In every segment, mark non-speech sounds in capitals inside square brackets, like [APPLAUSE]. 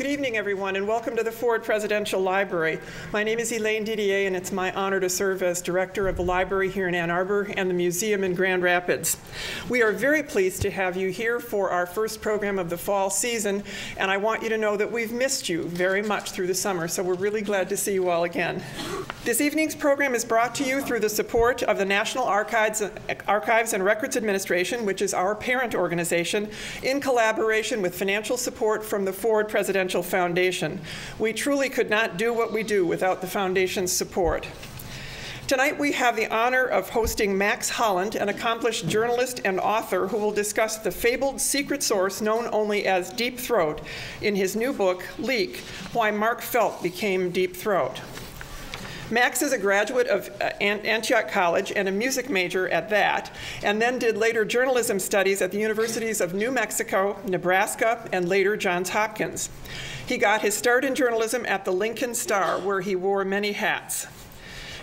Good evening, everyone, and welcome to the Ford Presidential Library. My name is Elaine Didier, and it's my honor to serve as director of the library here in Ann Arbor and the museum in Grand Rapids. We are very pleased to have you here for our first program of the fall season, and I want you to know that we've missed you very much through the summer, so we're really glad to see you all again. This evening's program is brought to you through the support of the National Archives, Archives and Records Administration, which is our parent organization, in collaboration with financial support from the Ford Presidential Foundation. We truly could not do what we do without the Foundation's support. Tonight we have the honor of hosting Max Holland, an accomplished journalist and author who will discuss the fabled secret source known only as Deep Throat in his new book, Leak Why Mark Felt Became Deep Throat. Max is a graduate of uh, Antioch College and a music major at that, and then did later journalism studies at the universities of New Mexico, Nebraska, and later Johns Hopkins. He got his start in journalism at the Lincoln Star, where he wore many hats.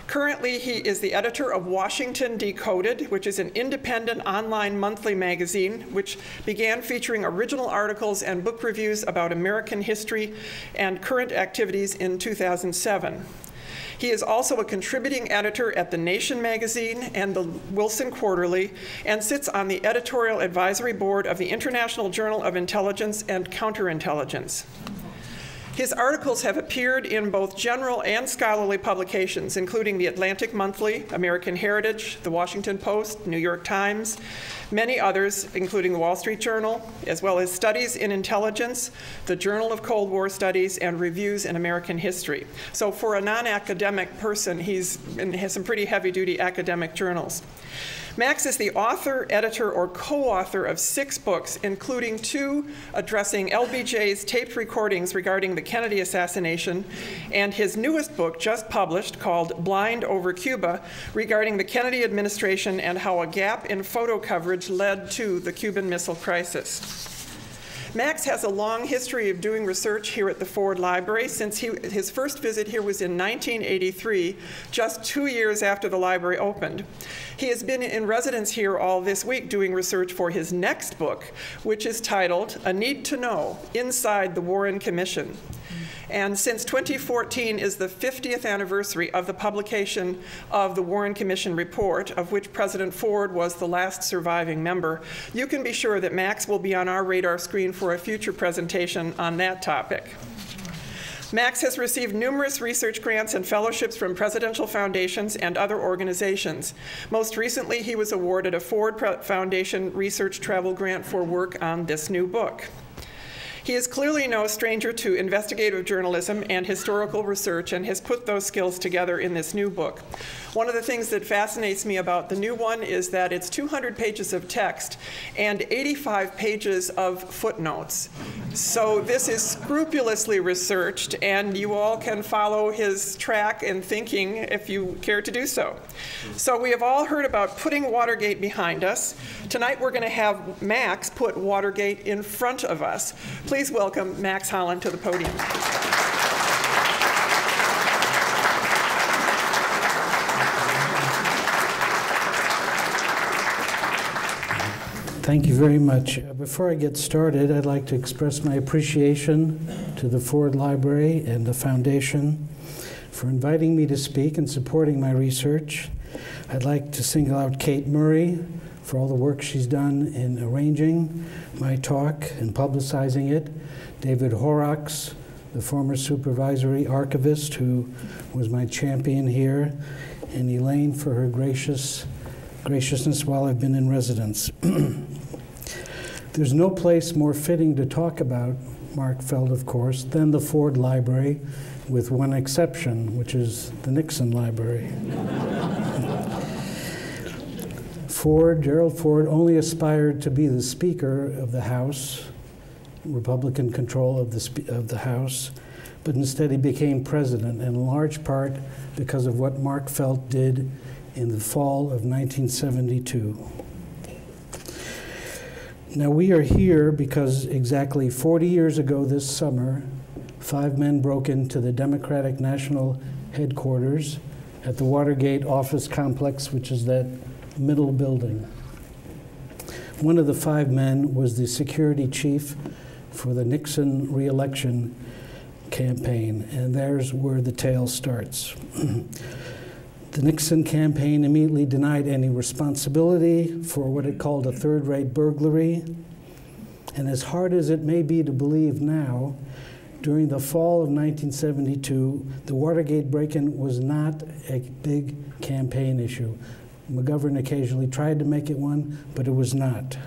Currently, he is the editor of Washington Decoded, which is an independent online monthly magazine which began featuring original articles and book reviews about American history and current activities in 2007. He is also a contributing editor at The Nation magazine and the Wilson Quarterly, and sits on the editorial advisory board of the International Journal of Intelligence and Counterintelligence. His articles have appeared in both general and scholarly publications, including the Atlantic Monthly, American Heritage, the Washington Post, New York Times, many others, including the Wall Street Journal, as well as Studies in Intelligence, the Journal of Cold War Studies, and Reviews in American History. So for a non-academic person, he's has some pretty heavy-duty academic journals. Max is the author, editor, or co author of six books, including two addressing LBJ's taped recordings regarding the Kennedy assassination, and his newest book, just published, called Blind Over Cuba, regarding the Kennedy administration and how a gap in photo coverage led to the Cuban Missile Crisis. Max has a long history of doing research here at the Ford Library since he, his first visit here was in 1983, just two years after the library opened. He has been in residence here all this week doing research for his next book, which is titled A Need to Know Inside the Warren Commission. And since 2014 is the 50th anniversary of the publication of the Warren Commission report, of which President Ford was the last surviving member, you can be sure that Max will be on our radar screen for a future presentation on that topic. Max has received numerous research grants and fellowships from presidential foundations and other organizations. Most recently, he was awarded a Ford Foundation Research Travel Grant for work on this new book. He is clearly no stranger to investigative journalism and historical research and has put those skills together in this new book. One of the things that fascinates me about the new one is that it's 200 pages of text and 85 pages of footnotes. So this is scrupulously researched, and you all can follow his track and thinking if you care to do so. So we have all heard about putting Watergate behind us. Tonight we're going to have Max put Watergate in front of us. Please welcome Max Holland to the podium. Thank you very much. Uh, before I get started, I'd like to express my appreciation to the Ford Library and the Foundation for inviting me to speak and supporting my research. I'd like to single out Kate Murray for all the work she's done in arranging my talk and publicizing it, David Horrocks, the former supervisory archivist who was my champion here, and Elaine for her gracious graciousness while I've been in residence. [CLEARS THROAT] There's no place more fitting to talk about Mark Felt, of course, than the Ford Library, with one exception, which is the Nixon Library. [LAUGHS] Ford, Gerald Ford, only aspired to be the Speaker of the House, Republican control of the, of the House, but instead he became president, in large part because of what Mark Felt did in the fall of 1972. Now, we are here because exactly 40 years ago this summer, five men broke into the Democratic National Headquarters at the Watergate office complex, which is that middle building. One of the five men was the security chief for the Nixon reelection campaign, and there's where the tale starts. [CLEARS THROAT] the Nixon campaign immediately denied any responsibility for what it called a third rate burglary. And as hard as it may be to believe now, during the fall of 1972, the Watergate break in was not a big campaign issue. McGovern occasionally tried to make it one, but it was not.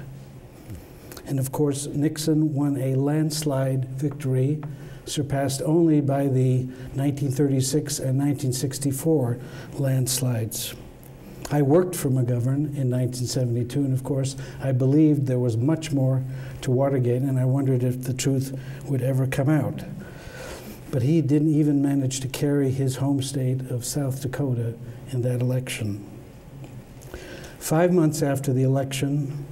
And of course, Nixon won a landslide victory, surpassed only by the 1936 and 1964 landslides. I worked for McGovern in 1972, and of course, I believed there was much more to Watergate, and I wondered if the truth would ever come out. But he didn't even manage to carry his home state of South Dakota in that election. Five months after the election,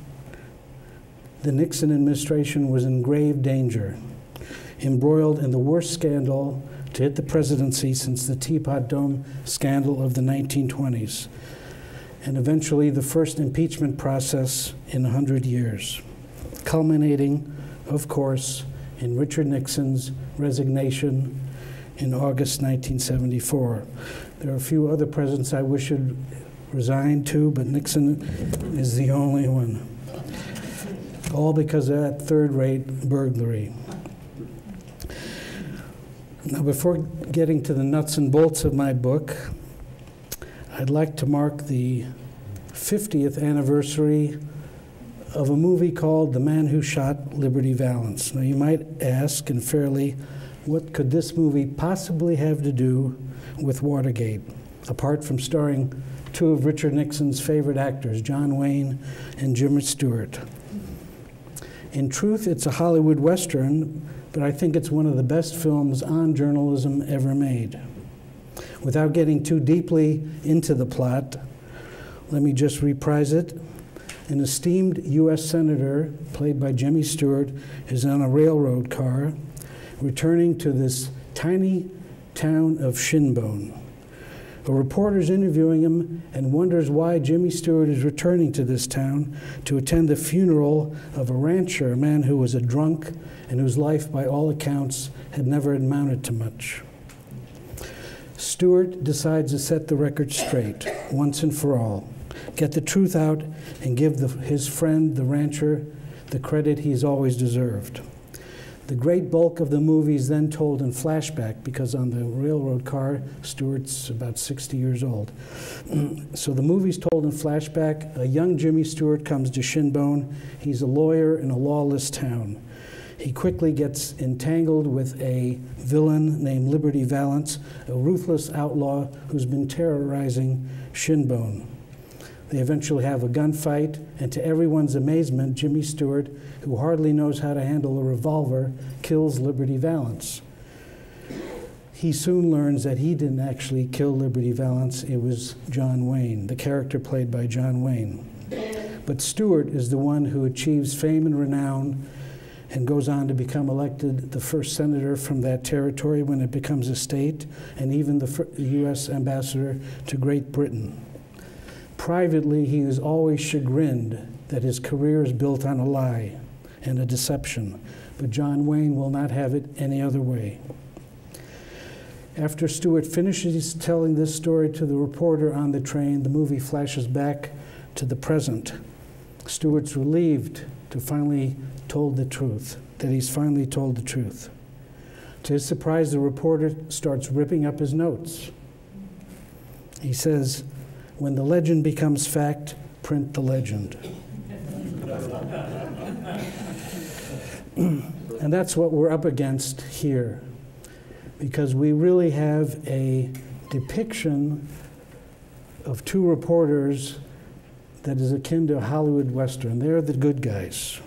the Nixon administration was in grave danger, embroiled in the worst scandal to hit the presidency since the Teapot Dome scandal of the 1920s, and eventually the first impeachment process in 100 years, culminating, of course, in Richard Nixon's resignation in August 1974. There are a few other presidents I wish had resigned too, but Nixon is the only one all because of that third rate burglary. Now, before getting to the nuts and bolts of my book, I'd like to mark the 50th anniversary of a movie called The Man Who Shot Liberty Valance. Now, you might ask, and fairly, what could this movie possibly have to do with Watergate, apart from starring two of Richard Nixon's favorite actors, John Wayne and Jimmy Stewart? In truth, it's a Hollywood Western, but I think it's one of the best films on journalism ever made. Without getting too deeply into the plot, let me just reprise it. An esteemed U.S. Senator, played by Jimmy Stewart, is on a railroad car returning to this tiny town of Shinbone. A reporter is interviewing him and wonders why Jimmy Stewart is returning to this town to attend the funeral of a rancher, a man who was a drunk and whose life, by all accounts, had never amounted to much. Stewart decides to set the record straight once and for all, get the truth out, and give the, his friend, the rancher, the credit he's always deserved. The great bulk of the movie is then told in flashback because on the railroad car, Stewart's about 60 years old. [CLEARS THROAT] so the movie's told in flashback. A young Jimmy Stewart comes to Shinbone. He's a lawyer in a lawless town. He quickly gets entangled with a villain named Liberty Valance, a ruthless outlaw who's been terrorizing Shinbone. They eventually have a gunfight, and to everyone's amazement, Jimmy Stewart, who hardly knows how to handle a revolver, kills Liberty Valance. He soon learns that he didn't actually kill Liberty Valance, it was John Wayne, the character played by John Wayne. But Stewart is the one who achieves fame and renown and goes on to become elected the first senator from that territory when it becomes a state, and even the U.S. ambassador to Great Britain. Privately, he is always chagrined that his career is built on a lie and a deception, but John Wayne will not have it any other way. After Stewart finishes telling this story to the reporter on the train, the movie flashes back to the present. Stewart's relieved to finally told the truth, that he's finally told the truth. To his surprise, the reporter starts ripping up his notes. He says, when the legend becomes fact, print the legend. [CLEARS THROAT] and that's what we're up against here, because we really have a depiction of two reporters that is akin to Hollywood Western. They're the good guys.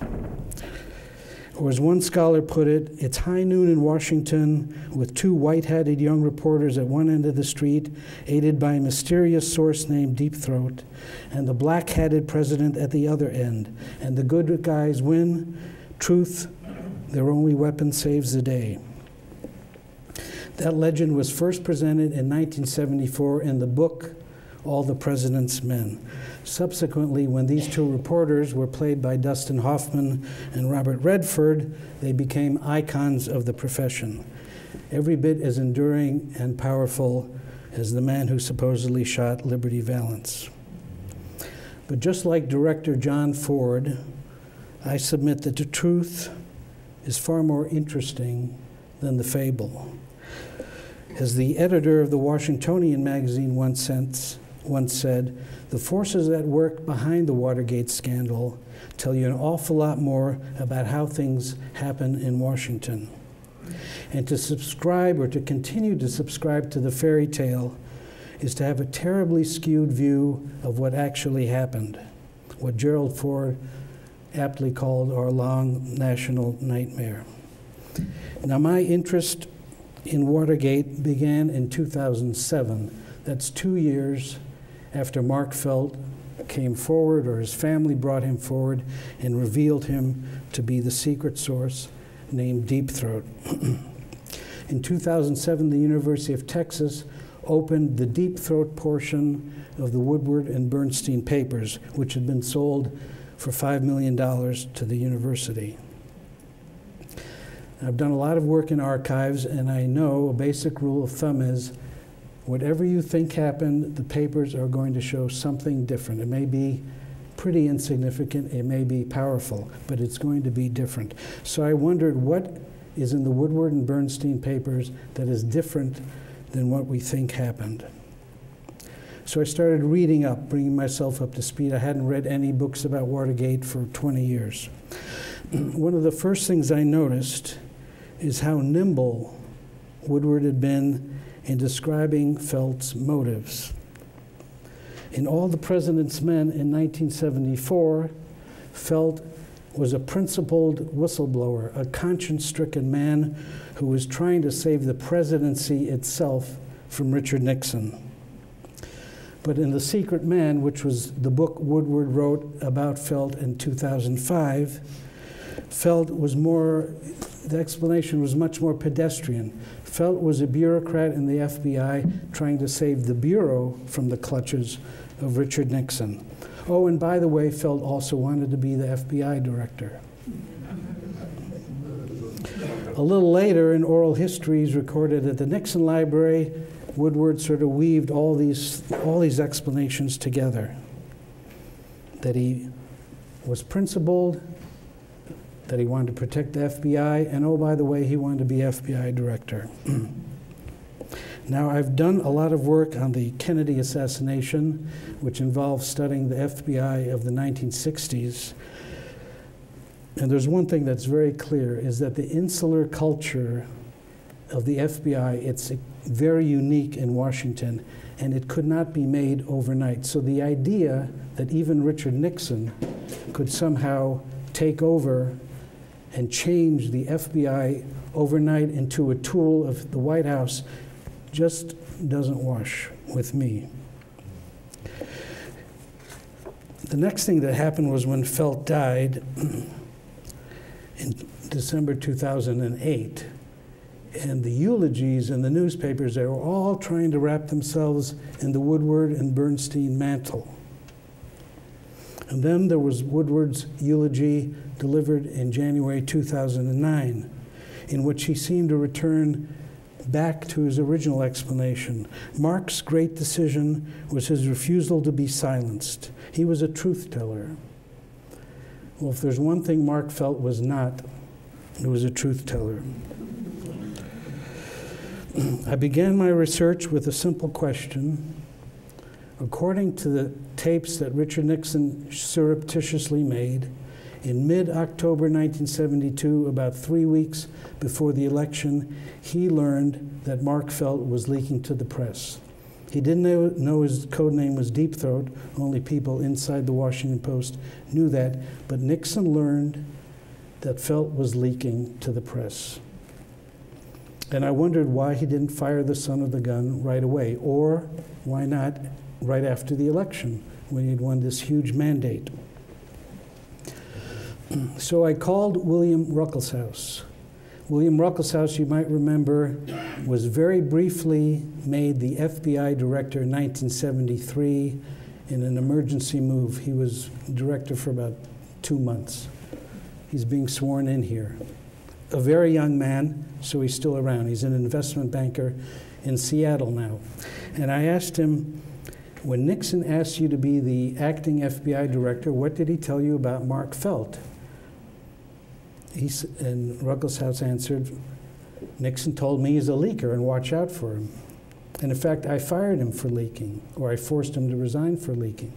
Or as one scholar put it, it's high noon in Washington with two white hatted young reporters at one end of the street, aided by a mysterious source named Deep Throat, and the black hatted president at the other end. And the good guys win. Truth, their only weapon, saves the day. That legend was first presented in 1974 in the book All the President's Men. Subsequently, when these two reporters were played by Dustin Hoffman and Robert Redford, they became icons of the profession, every bit as enduring and powerful as the man who supposedly shot Liberty Valance. But just like director John Ford, I submit that the truth is far more interesting than the fable. As the editor of the Washingtonian magazine once, sent, once said, the forces at work behind the Watergate scandal tell you an awful lot more about how things happen in Washington. And to subscribe or to continue to subscribe to the fairy tale is to have a terribly skewed view of what actually happened, what Gerald Ford aptly called our long national nightmare. Now, my interest in Watergate began in 2007. That's two years after Mark Felt came forward, or his family brought him forward and revealed him to be the secret source named Deep Throat. [CLEARS THROAT] in 2007, the University of Texas opened the Deep Throat portion of the Woodward and Bernstein papers, which had been sold for $5 million to the university. I've done a lot of work in archives, and I know a basic rule of thumb is whatever you think happened, the papers are going to show something different. It may be pretty insignificant, it may be powerful, but it's going to be different. So I wondered what is in the Woodward and Bernstein papers that is different than what we think happened. So I started reading up, bringing myself up to speed. I hadn't read any books about Watergate for 20 years. [CLEARS THROAT] One of the first things I noticed is how nimble Woodward had been in describing Felt's motives. In All the President's Men in 1974, Felt was a principled whistleblower, a conscience stricken man who was trying to save the presidency itself from Richard Nixon. But in The Secret Man, which was the book Woodward wrote about Felt in 2005, Felt was more, the explanation was much more pedestrian. Felt was a bureaucrat in the FBI trying to save the Bureau from the clutches of Richard Nixon. Oh, and by the way, Felt also wanted to be the FBI director. A little later, in oral histories recorded at the Nixon Library, Woodward sort of weaved all these, all these explanations together. That he was principled, that he wanted to protect the FBI, and oh, by the way, he wanted to be FBI director. [CLEARS THROAT] now, I've done a lot of work on the Kennedy assassination, which involves studying the FBI of the 1960s. And there's one thing that's very clear is that the insular culture of the FBI, it's very unique in Washington, and it could not be made overnight. So the idea that even Richard Nixon could somehow take over and change the FBI overnight into a tool of the White House just doesn't wash with me. The next thing that happened was when Felt died in December 2008 and the eulogies in the newspapers, they were all trying to wrap themselves in the Woodward and Bernstein mantle. And then there was Woodward's eulogy delivered in January 2009, in which he seemed to return back to his original explanation. Mark's great decision was his refusal to be silenced. He was a truth teller. Well, if there's one thing Mark Felt was not, it was a truth teller. [CLEARS THROAT] I began my research with a simple question. According to the tapes that Richard Nixon surreptitiously made, in mid October 1972, about three weeks before the election, he learned that Mark Felt was leaking to the press. He didn't know, know his code name was Deep Throat, only people inside the Washington Post knew that, but Nixon learned that Felt was leaking to the press. And I wondered why he didn't fire the son of the gun right away, or why not right after the election when he'd won this huge mandate. [CLEARS THROAT] So I called William Ruckelshaus. William Ruckelshaus, you might remember, was very briefly made the FBI director in 1973 in an emergency move. He was director for about two months. He's being sworn in here. A very young man, so he's still around. He's an investment banker in Seattle now. And I asked him, when Nixon asked you to be the acting FBI director, what did he tell you about Mark Felt? He, and Ruckelshaus answered, Nixon told me he's a leaker and watch out for him. And in fact, I fired him for leaking, or I forced him to resign for leaking.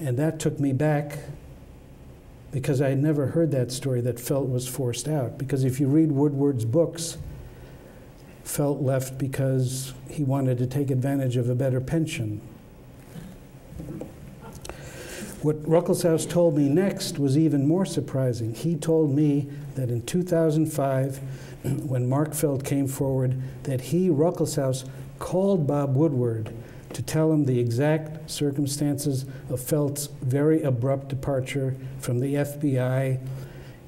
And that took me back because I had never heard that story that Felt was forced out. Because if you read Woodward's books, Felt left because he wanted to take advantage of a better pension. What Ruckelshaus told me next was even more surprising. He told me that in 2005, [CLEARS THROAT] when Mark Felt came forward, that he, Ruckelshaus, called Bob Woodward to tell him the exact circumstances of Felt's very abrupt departure from the FBI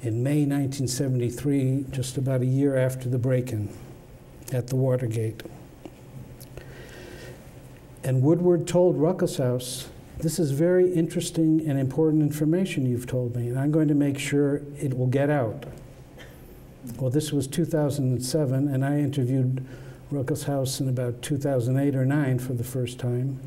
in May 1973, just about a year after the break in at the Watergate. And Woodward told Ruckelshaus, This is very interesting and important information you've told me, and I'm going to make sure it will get out. Well, this was 2007, and I interviewed Ruckelshaus in about 2008 or 9 for the first time.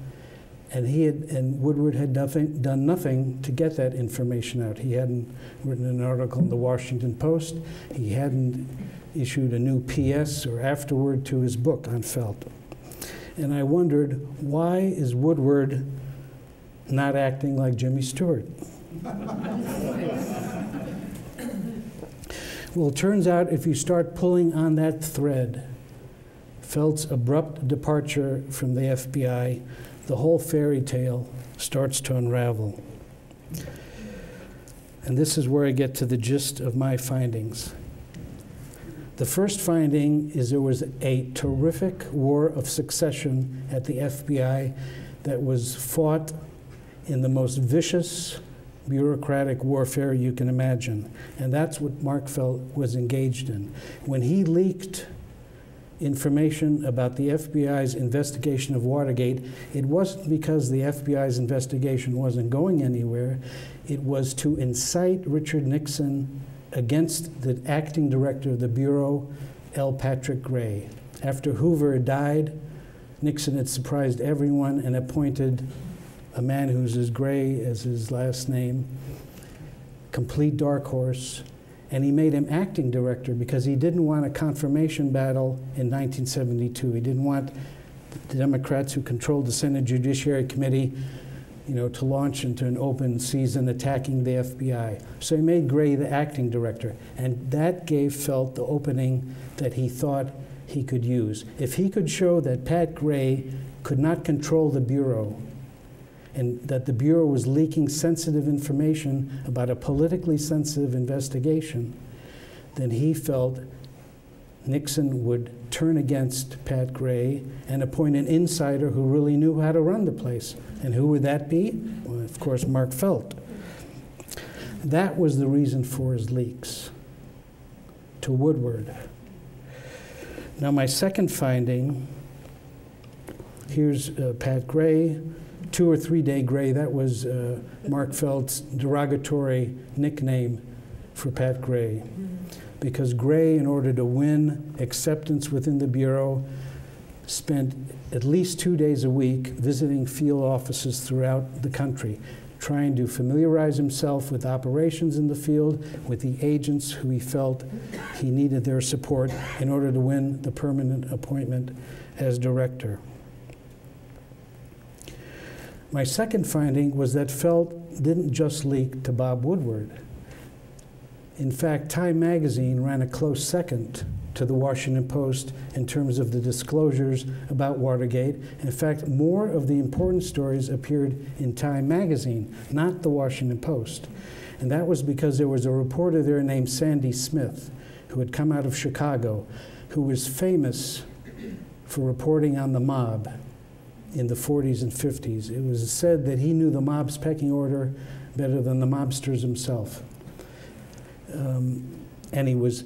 And he had, and Woodward had nothing, done nothing to get that information out. He hadn't written an article in the Washington Post. He hadn't issued a new PS or afterward to his book on Felt. And I wondered, why is Woodward not acting like Jimmy Stewart? well, it turns out if you start pulling on that thread, Felt's abrupt departure from the FBI, the whole fairy tale starts to unravel. And this is where I get to the gist of my findings. The first finding is there was a terrific war of succession at the FBI that was fought in the most vicious bureaucratic warfare you can imagine. And that's what Mark Felt was engaged in. When he leaked information about the FBI's investigation of Watergate, it wasn't because the FBI's investigation wasn't going anywhere, it was to incite Richard Nixon against the acting director of the Bureau, L. Patrick Gray. After Hoover died, Nixon had surprised everyone and appointed a man who's as gray as his last name, complete dark horse, and he made him acting director because he didn't want a confirmation battle in 1972. He didn't want the Democrats who controlled the Senate Judiciary Committee, you know, to launch into an open season attacking the FBI. So he made Gray the acting director, and that gave Felt the opening that he thought he could use. If he could show that Pat Gray could not control the Bureau, and that the Bureau was leaking sensitive information about a politically sensitive investigation, then he felt Nixon would turn against Pat Gray and appoint an insider who really knew how to run the place. And who would that be? Well, of course, Mark Felt. That was the reason for his leaks to Woodward. Now, my second finding here's uh, Pat Gray, two or three day gray. That was uh, Mark Felt's derogatory nickname for Pat Gray. Because Gray, in order to win acceptance within the Bureau, spent at least two days a week visiting field offices throughout the country, trying to familiarize himself with operations in the field, with the agents who he felt he needed their support in order to win the permanent appointment as director. My second finding was that Felt didn't just leak to Bob Woodward. In fact, Time magazine ran a close second to the Washington Post in terms of the disclosures about Watergate. In fact, more of the important stories appeared in Time magazine, not the Washington Post. And that was because there was a reporter there named Sandy Smith, who had come out of Chicago, who was famous for reporting on the mob in the 40s and 50s. It was said that he knew the mob's pecking order better than the mobsters himself. Um, and he was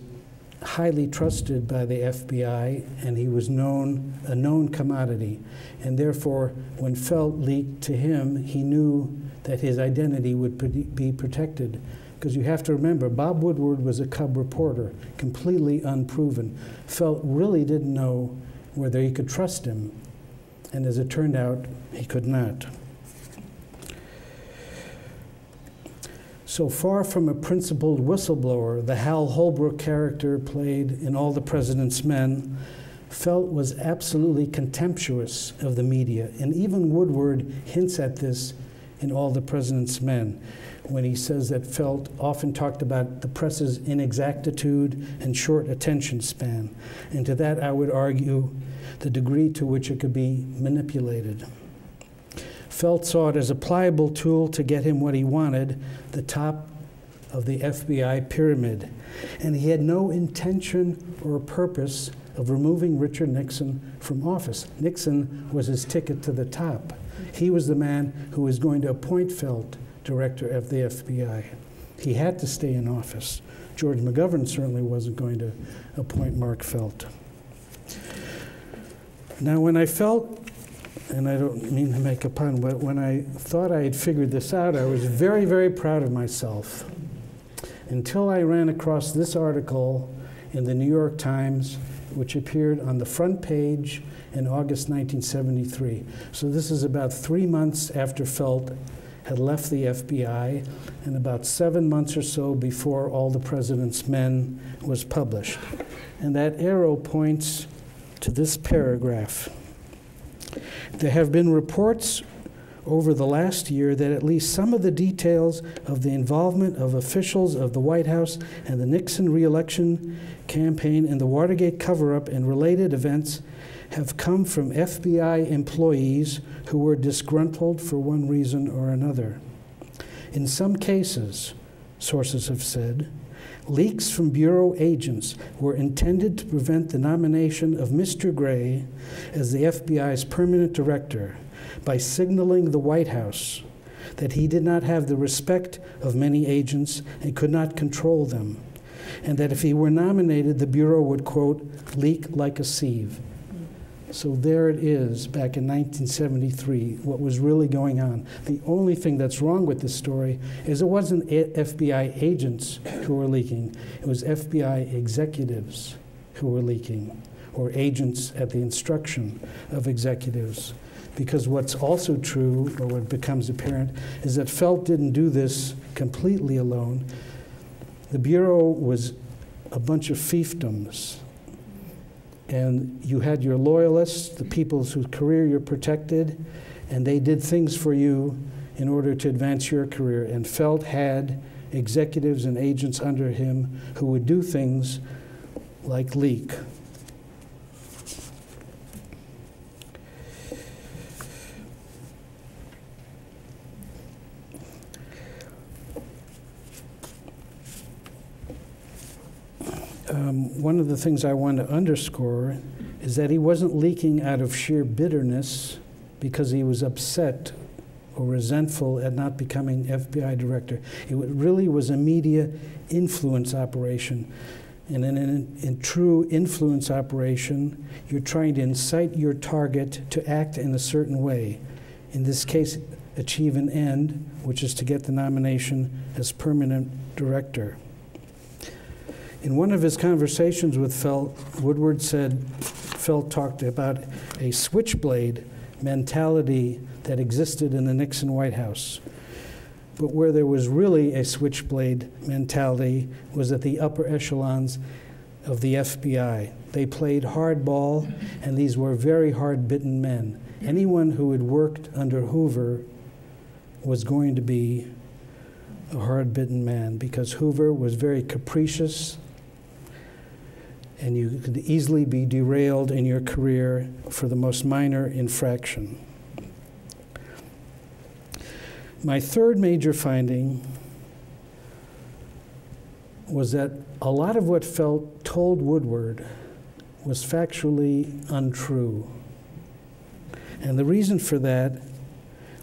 highly trusted by the FBI, and he was known a known commodity. And therefore, when Felt leaked to him, he knew that his identity would be protected. Because you have to remember, Bob Woodward was a cub reporter, completely unproven. Felt really didn't know whether he could trust him. And as it turned out, he could not. So far from a principled whistleblower, the Hal Holbrook character played in All the President's Men, Felt was absolutely contemptuous of the media. And even Woodward hints at this in All the President's Men when he says that Felt often talked about the press's inexactitude and short attention span. And to that, I would argue the degree to which it could be manipulated. Felt saw it as a pliable tool to get him what he wanted, the top of the FBI pyramid. And he had no intention or purpose of removing Richard Nixon from office. Nixon was his ticket to the top. He was the man who was going to appoint Felt director of the FBI. He had to stay in office. George McGovern certainly wasn't going to appoint Mark Felt. Now, when I felt and I don't mean to make a pun, but when I thought I had figured this out, I was very, very proud of myself. Until I ran across this article in the New York Times, which appeared on the front page in August 1973. So this is about three months after Felt had left the FBI, and about seven months or so before All the President's Men was published. And that arrow points to this paragraph. There have been reports over the last year that at least some of the details of the involvement of officials of the White House and the Nixon reelection campaign and the Watergate cover up and related events have come from FBI employees who were disgruntled for one reason or another. In some cases, sources have said, leaks from Bureau agents were intended to prevent the nomination of Mr. Gray as the FBI's permanent director by signaling the White House that he did not have the respect of many agents and could not control them, and that if he were nominated, the Bureau would, quote, leak like a sieve. So there it is, back in 1973, what was really going on. The only thing that's wrong with this story is it wasn't FBI agents who were leaking, it was FBI executives who were leaking, or agents at the instruction of executives. Because what's also true, or what becomes apparent, is that Felt didn't do this completely alone. The Bureau was a bunch of fiefdoms and you had your loyalists, the people whose career you protected, and they did things for you in order to advance your career. And Felt had executives and agents under him who would do things like leak. Um, one of the things I want to underscore is that he wasn't leaking out of sheer bitterness because he was upset or resentful at not becoming FBI director. It really was a media influence operation. And in a true influence operation, you're trying to incite your target to act in a certain way. In this case, achieve an end, which is to get the nomination as permanent director. In one of his conversations with Felt, Woodward said Felt talked about a switchblade mentality that existed in the Nixon White House. But where there was really a switchblade mentality was at the upper echelons of the FBI. They played hardball, and these were very hard bitten men. Anyone who had worked under Hoover was going to be a hard bitten man because Hoover was very capricious and you could easily be derailed in your career for the most minor infraction. My third major finding was that a lot of what Felt told Woodward was factually untrue. And the reason for that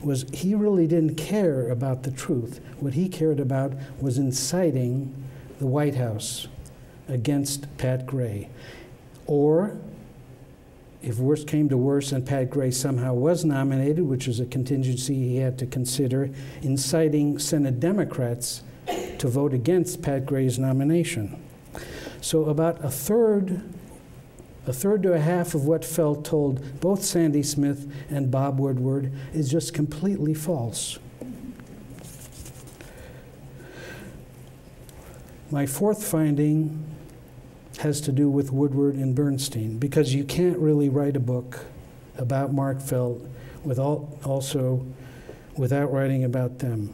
was he really didn't care about the truth. What he cared about was inciting the White House against Pat Gray. Or, if worse came to worse and Pat Gray somehow was nominated, which was a contingency he had to consider, inciting Senate Democrats to vote against Pat Gray's nomination. So about a third, a third to a half of what Felt told both Sandy Smith and Bob Woodward is just completely false. My fourth finding has to do with Woodward and Bernstein, because you can't really write a book about Mark Felt with all, also without writing about them.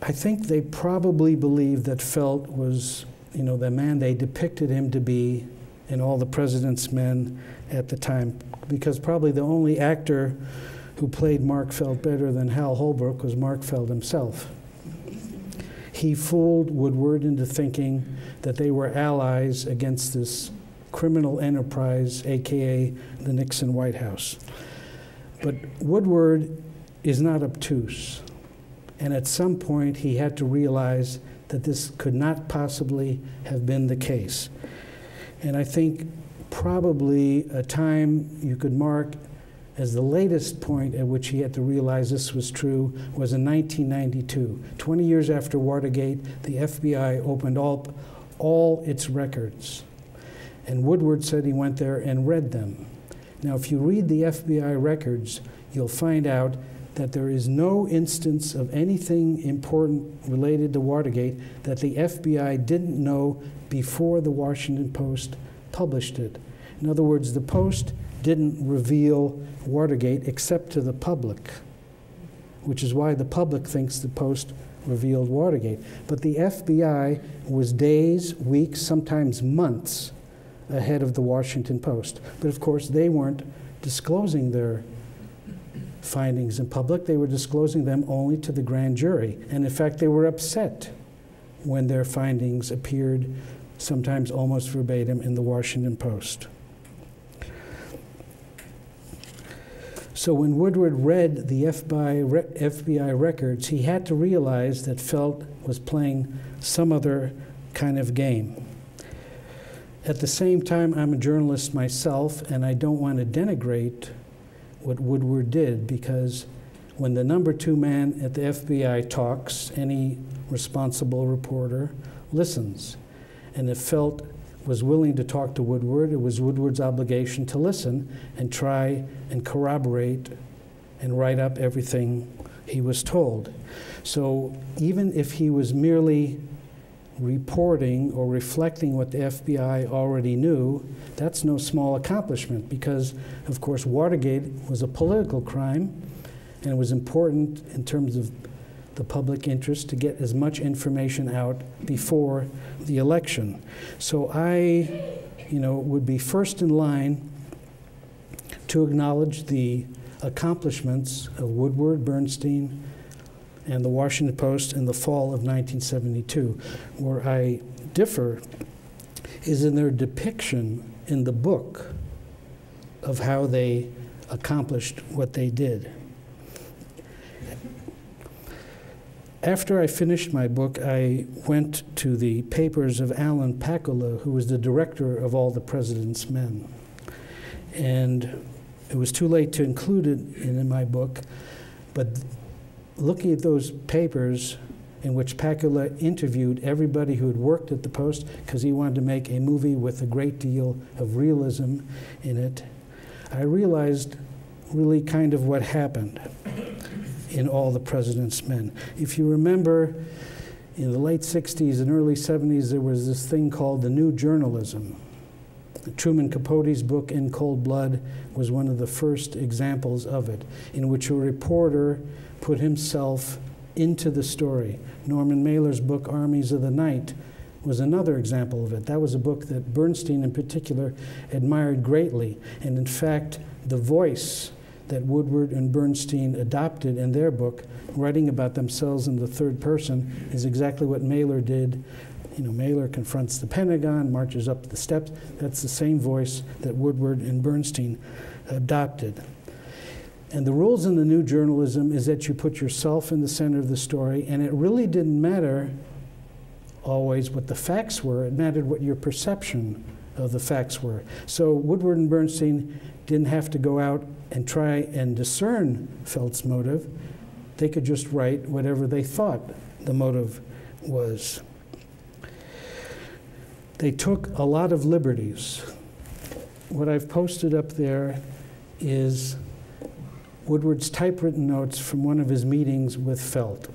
I think they probably believed that Felt was, you know, the man they depicted him to be in all the President's Men at the time, because probably the only actor who played Mark Felt better than Hal Holbrook was Mark Felt himself. He fooled Woodward into thinking that they were allies against this criminal enterprise, aka the Nixon White House. But Woodward is not obtuse. And at some point, he had to realize that this could not possibly have been the case. And I think probably a time you could mark as the latest point at which he had to realize this was true was in 1992. 20 years after Watergate, the FBI opened all, all its records. And Woodward said he went there and read them. Now, if you read the FBI records, you'll find out that there is no instance of anything important related to Watergate that the FBI didn't know before the Washington Post published it. In other words, the Post didn't reveal Watergate except to the public, which is why the public thinks the Post revealed Watergate. But the FBI was days, weeks, sometimes months ahead of the Washington Post. But of course, they weren't disclosing their findings in public, they were disclosing them only to the grand jury. And in fact, they were upset when their findings appeared, sometimes almost verbatim, in the Washington Post. So when Woodward read the FBI, records, he had to realize that Felt was playing some other kind of game. At the same time, I'm a journalist myself, and I don't want to denigrate what Woodward did because when the number two man at the FBI talks, any responsible reporter listens. And if Felt was willing to talk to Woodward, it was Woodward's obligation to listen and try and corroborate and write up everything he was told. So even if he was merely reporting or reflecting what the FBI already knew, that's no small accomplishment because, of course, Watergate was a political crime and it was important in terms of the public interest to get as much information out before the election. So I, you know, would be first in line to acknowledge the accomplishments of Woodward, Bernstein, and the Washington Post in the fall of 1972. Where I differ is in their depiction in the book of how they accomplished what they did. After I finished my book, I went to the papers of Alan Pakula, who was the director of All the President's Men. And it was too late to include it in my book, but looking at those papers in which Pakula interviewed everybody who had worked at the Post because he wanted to make a movie with a great deal of realism in it, I realized really kind of what happened in All the President's Men. If you remember, in the late 60s and early 70s, there was this thing called the New Journalism. Truman Capote's book, In Cold Blood, was one of the first examples of it, in which a reporter put himself into the story. Norman Mailer's book, Armies of the Night, was another example of it. That was a book that Bernstein, in particular, admired greatly. And in fact, the voice that Woodward and Bernstein adopted in their book, writing about themselves in the third person, is exactly what Mailer did. You know, Mailer confronts the Pentagon, marches up the steps. That's the same voice that Woodward and Bernstein adopted. And the rules in the new journalism is that you put yourself in the center of the story, and it really didn't matter always what the facts were, it mattered what your perception of the facts were. So Woodward and Bernstein didn't have to go out and try and discern Felt's motive. They could just write whatever they thought the motive was. They took a lot of liberties. What I've posted up there is Woodward's typewritten notes from one of his meetings with Felt.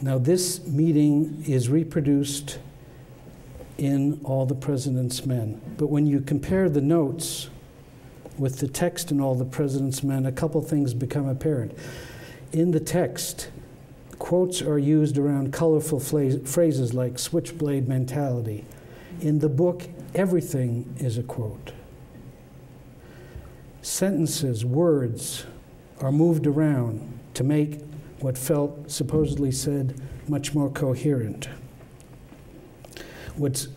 Now, this meeting is reproduced in All the President's Men. But when you compare the notes with the text in All the President's Men, a couple things become apparent. In the text, quotes are used around colorful phrases like switchblade mentality. In the book, everything is a quote. Sentences, words are moved around to make what Felt supposedly said much more coherent. What's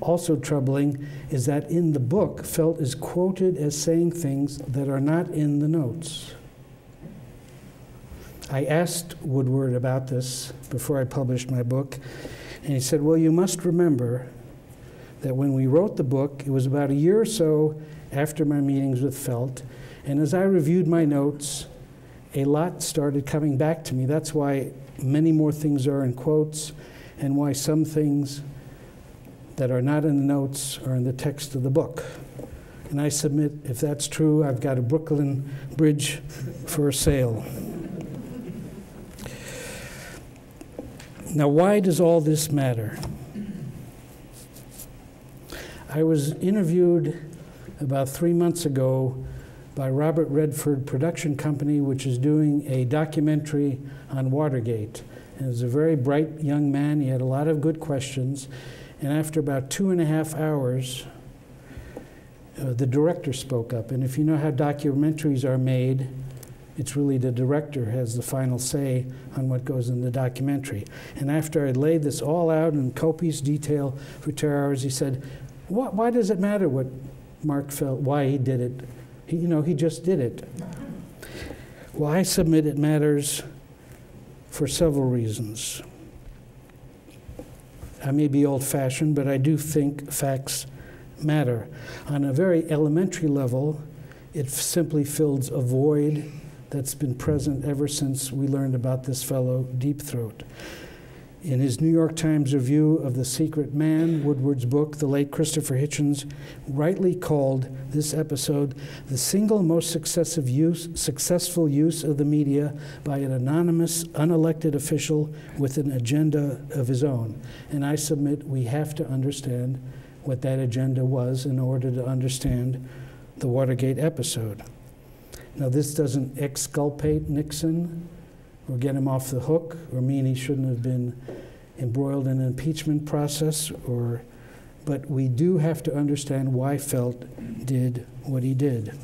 also troubling is that in the book, Felt is quoted as saying things that are not in the notes. I asked Woodward about this before I published my book, and he said, Well, you must remember that when we wrote the book, it was about a year or so after my meetings with Felt, and as I reviewed my notes, a lot started coming back to me. That's why many more things are in quotes, and why some things that are not in the notes are in the text of the book. And I submit, if that's true, I've got a Brooklyn Bridge for sale. Now, why does all this matter? I was interviewed about three months ago by Robert Redford Production Company, which is doing a documentary on Watergate. And he's a very bright young man. He had a lot of good questions. And after about two and a half hours, uh, the director spoke up. And if you know how documentaries are made, it's really the director has the final say on what goes in the documentary. And after I laid this all out in copious detail for two hours, he said, why does it matter what Mark Felt, why he did it? He, you know, he just did it. Well, I submit it matters for several reasons. I may be old fashioned, but I do think facts matter. On a very elementary level, it simply fills a void that's been present ever since we learned about this fellow, Deep Throat. In his New York Times review of The Secret Man, Woodward's book, the late Christopher Hitchens rightly called this episode the single most use, successful use of the media by an anonymous, unelected official with an agenda of his own. And I submit we have to understand what that agenda was in order to understand the Watergate episode. Now, this doesn't exculpate Nixon or get him off the hook or mean he shouldn't have been embroiled in an impeachment process or but we do have to understand why Felt did what he did.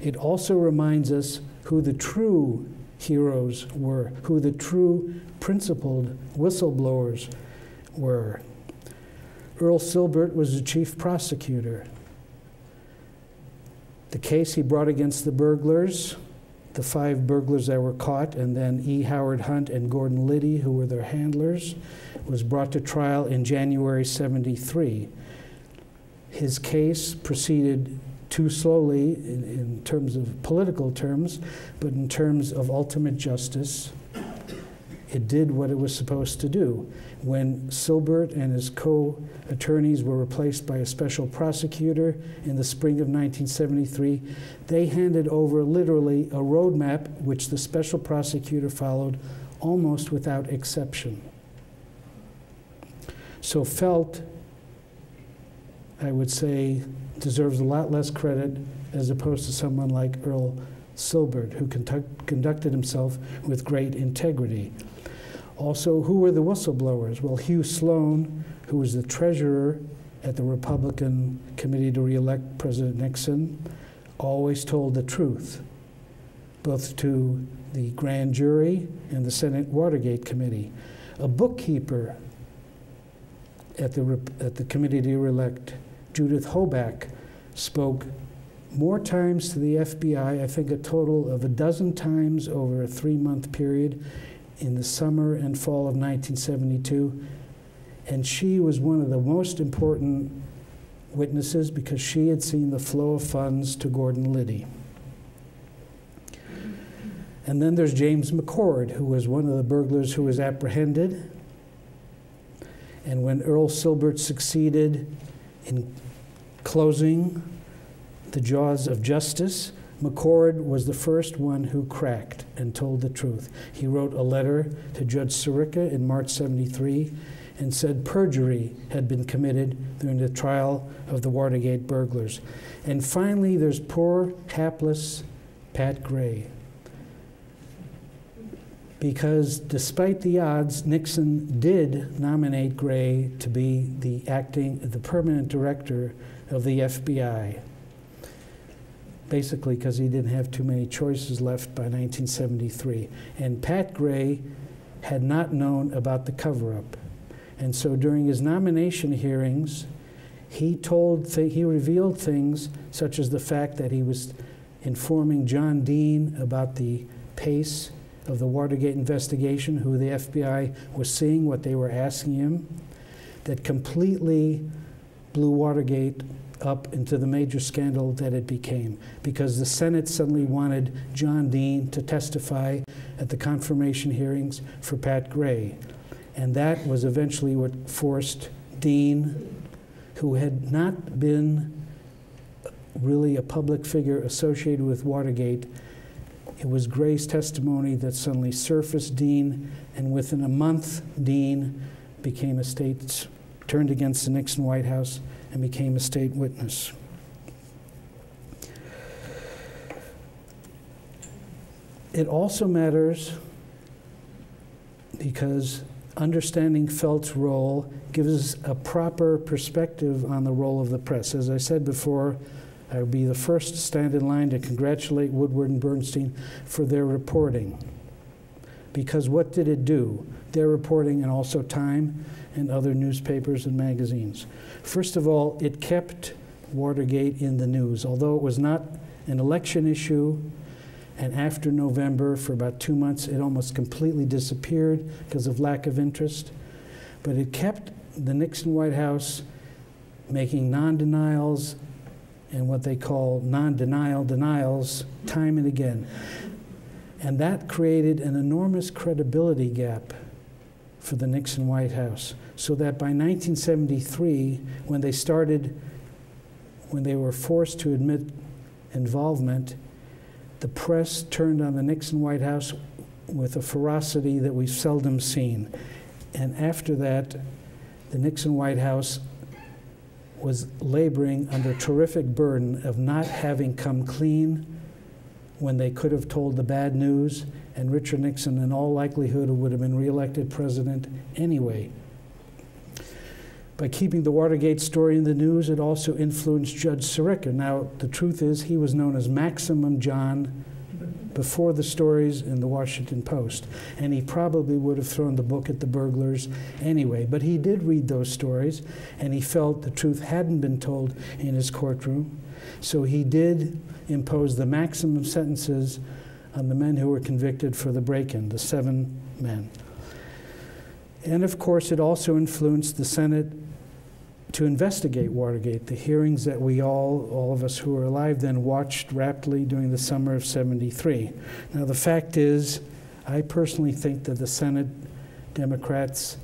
It also reminds us who the true heroes were, who the true principled whistleblowers were. Earl Silbert was the chief prosecutor. The case he brought against the burglars the five burglars that were caught, and then E. Howard Hunt and Gordon Liddy, who were their handlers, was brought to trial in January 73. His case proceeded too slowly in, in terms of political terms, but in terms of ultimate justice, it did what it was supposed to do. When Silbert and his co attorneys were replaced by a special prosecutor in the spring of 1973, they handed over literally a roadmap which the special prosecutor followed almost without exception. So Felt, I would say, deserves a lot less credit as opposed to someone like Earl Silbert, who conducted himself with great integrity. Also, who were the whistleblowers? Well, Hugh Sloan, who was the treasurer at the Republican Committee to Reelect President Nixon, always told the truth, both to the grand jury and the Senate Watergate Committee. A bookkeeper at the, at the Committee to Reelect, Judith Hoback, spoke more times to the FBI, I think a total of a dozen times over a three month period, in the summer and fall of 1972. And she was one of the most important witnesses because she had seen the flow of funds to Gordon Liddy. And then there's James McCord, who was one of the burglars who was apprehended. And when Earl Silbert succeeded in closing the jaws of justice, McCord was the first one who cracked and told the truth. He wrote a letter to Judge Sirica in March 73 and said perjury had been committed during the trial of the Watergate burglars. And finally, there's poor, hapless Pat Gray. Because despite the odds, Nixon did nominate Gray to be the acting, the permanent director of the FBI basically because he didn't have too many choices left by 1973. And Pat Gray had not known about the cover up. And so during his nomination hearings, he told he revealed things such as the fact that he was informing John Dean about the pace of the Watergate investigation, who the FBI was seeing, what they were asking him, that completely blew Watergate up into the major scandal that it became because the Senate suddenly wanted John Dean to testify at the confirmation hearings for Pat Gray. And that was eventually what forced Dean, who had not been really a public figure associated with Watergate, it was Gray's testimony that suddenly surfaced Dean, and within a month, Dean became a state, turned against the Nixon White House and became a state witness. It also matters because understanding Felt's role gives us a proper perspective on the role of the press. As I said before, I would be the first to stand in line to congratulate Woodward and Bernstein for their reporting. Because what did it do? Their reporting and also Time and other newspapers and magazines. First of all, it kept Watergate in the news, although it was not an election issue. And after November, for about two months, it almost completely disappeared because of lack of interest. But it kept the Nixon White House making non denials and what they call non denial denials time and again. And that created an enormous credibility gap for the Nixon White House. So that by 1973, when they started, when they were forced to admit involvement, the press turned on the Nixon White House with a ferocity that we've seldom seen. And after that, the Nixon White House was laboring under terrific burden of not having come clean when they could have told the bad news, and Richard Nixon, in all likelihood, would have been reelected president anyway. By keeping the Watergate story in the news, it also influenced Judge Sirica. Now, the truth is, he was known as Maximum John before the stories in the Washington Post. And he probably would have thrown the book at the burglars anyway. But he did read those stories, and he felt the truth hadn't been told in his courtroom. So he did impose the maximum sentences on the men who were convicted for the break in, the seven men. And of course, it also influenced the Senate to investigate Watergate, the hearings that we all, all of us who were alive then, watched raptly during the summer of 73. Now, the fact is, I personally think that the Senate Democrats,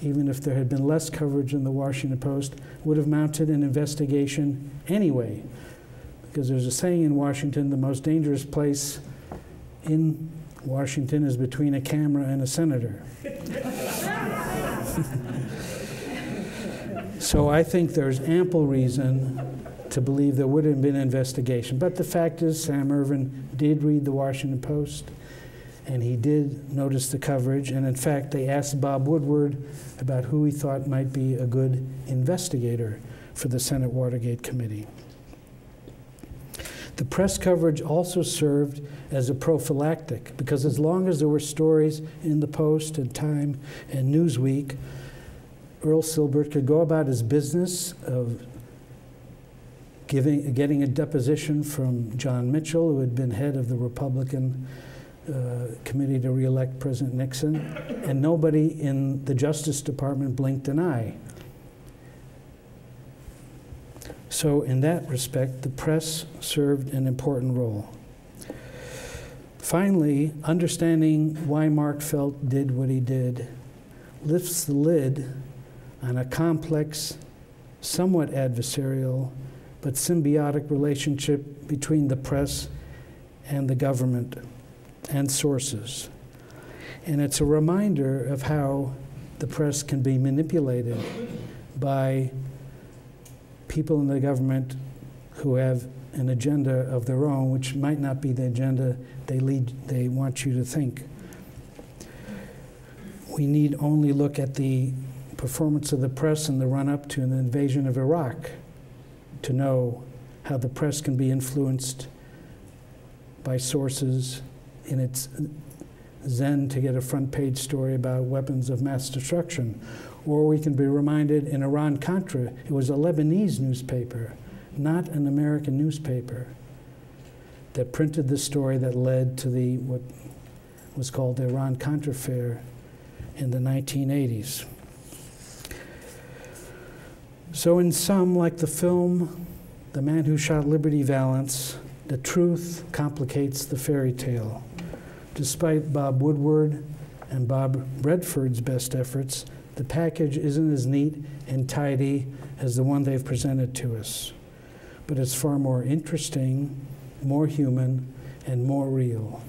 even if there had been less coverage in the Washington Post, would have mounted an investigation anyway. Because there's a saying in Washington the most dangerous place in Washington is between a camera and a senator. [LAUGHS] so I think there's ample reason to believe there would have been an investigation. But the fact is, Sam Ervin did read the Washington Post, and he did notice the coverage. And in fact, they asked Bob Woodward about who he thought might be a good investigator for the Senate Watergate Committee. The press coverage also served as a prophylactic because as long as there were stories in the Post and Time and Newsweek, Earl Silbert could go about his business of giving, getting a deposition from John Mitchell, who had been head of the Republican uh, committee to reelect President Nixon, and nobody in the Justice Department blinked an eye. So, in that respect, the press served an important role. Finally, understanding why Mark Felt did what he did lifts the lid on a complex, somewhat adversarial, but symbiotic relationship between the press and the government and sources. And it's a reminder of how the press can be manipulated by people in the government who have an agenda of their own, which might not be the agenda they lead they want you to think. We need only look at the performance of the press in the run-up to the invasion of Iraq to know how the press can be influenced by sources in its zen to get a front page story about weapons of mass destruction. Or we can be reminded in Iran Contra, it was a Lebanese newspaper, not an American newspaper, that printed the story that led to the what was called the Iran Contra affair in the 1980s. So, in sum, like the film The Man Who Shot Liberty Valance, the truth complicates the fairy tale. Despite Bob Woodward and Bob Redford's best efforts, the package isn't as neat and tidy as the one they've presented to us. But it's far more interesting, more human, and more real.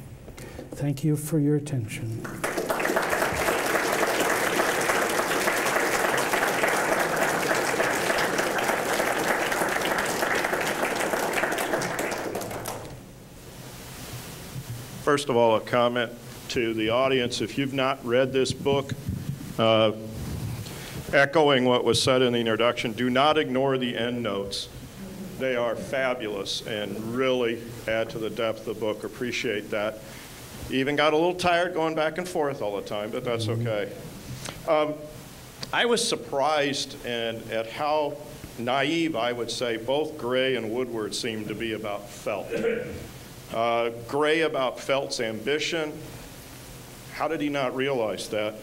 Thank you for your attention. First of all, a comment to the audience. If you've not read this book, uh, echoing what was said in the introduction, do not ignore the end notes. They are fabulous and really add to the depth of the book. Appreciate that. Even got a little tired going back and forth all the time, but that's okay. Um, I was surprised and at how naive, I would say, both Gray and Woodward seemed to be about Felt. Uh, Gray about Felt's ambition. How did he not realize that?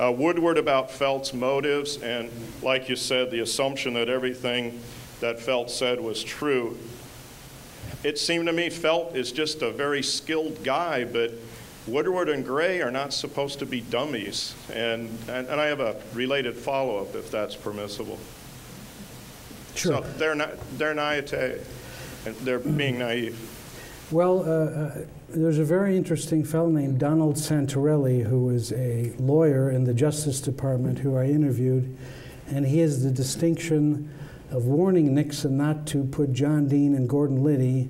Uh, Woodward about Felt's motives, and like you said, the assumption that everything that Felt said was true. It seemed to me Felt is just a very skilled guy, but Woodward and Gray are not supposed to be dummies. And, and, and I have a related follow up if that's permissible. Sure. So they're, not, they're naivete, and they're being naive. Well, uh, uh, there's a very interesting fellow named Donald Santarelli who was a lawyer in the Justice Department who I interviewed, and he has the distinction of warning Nixon not to put John Dean and Gordon Liddy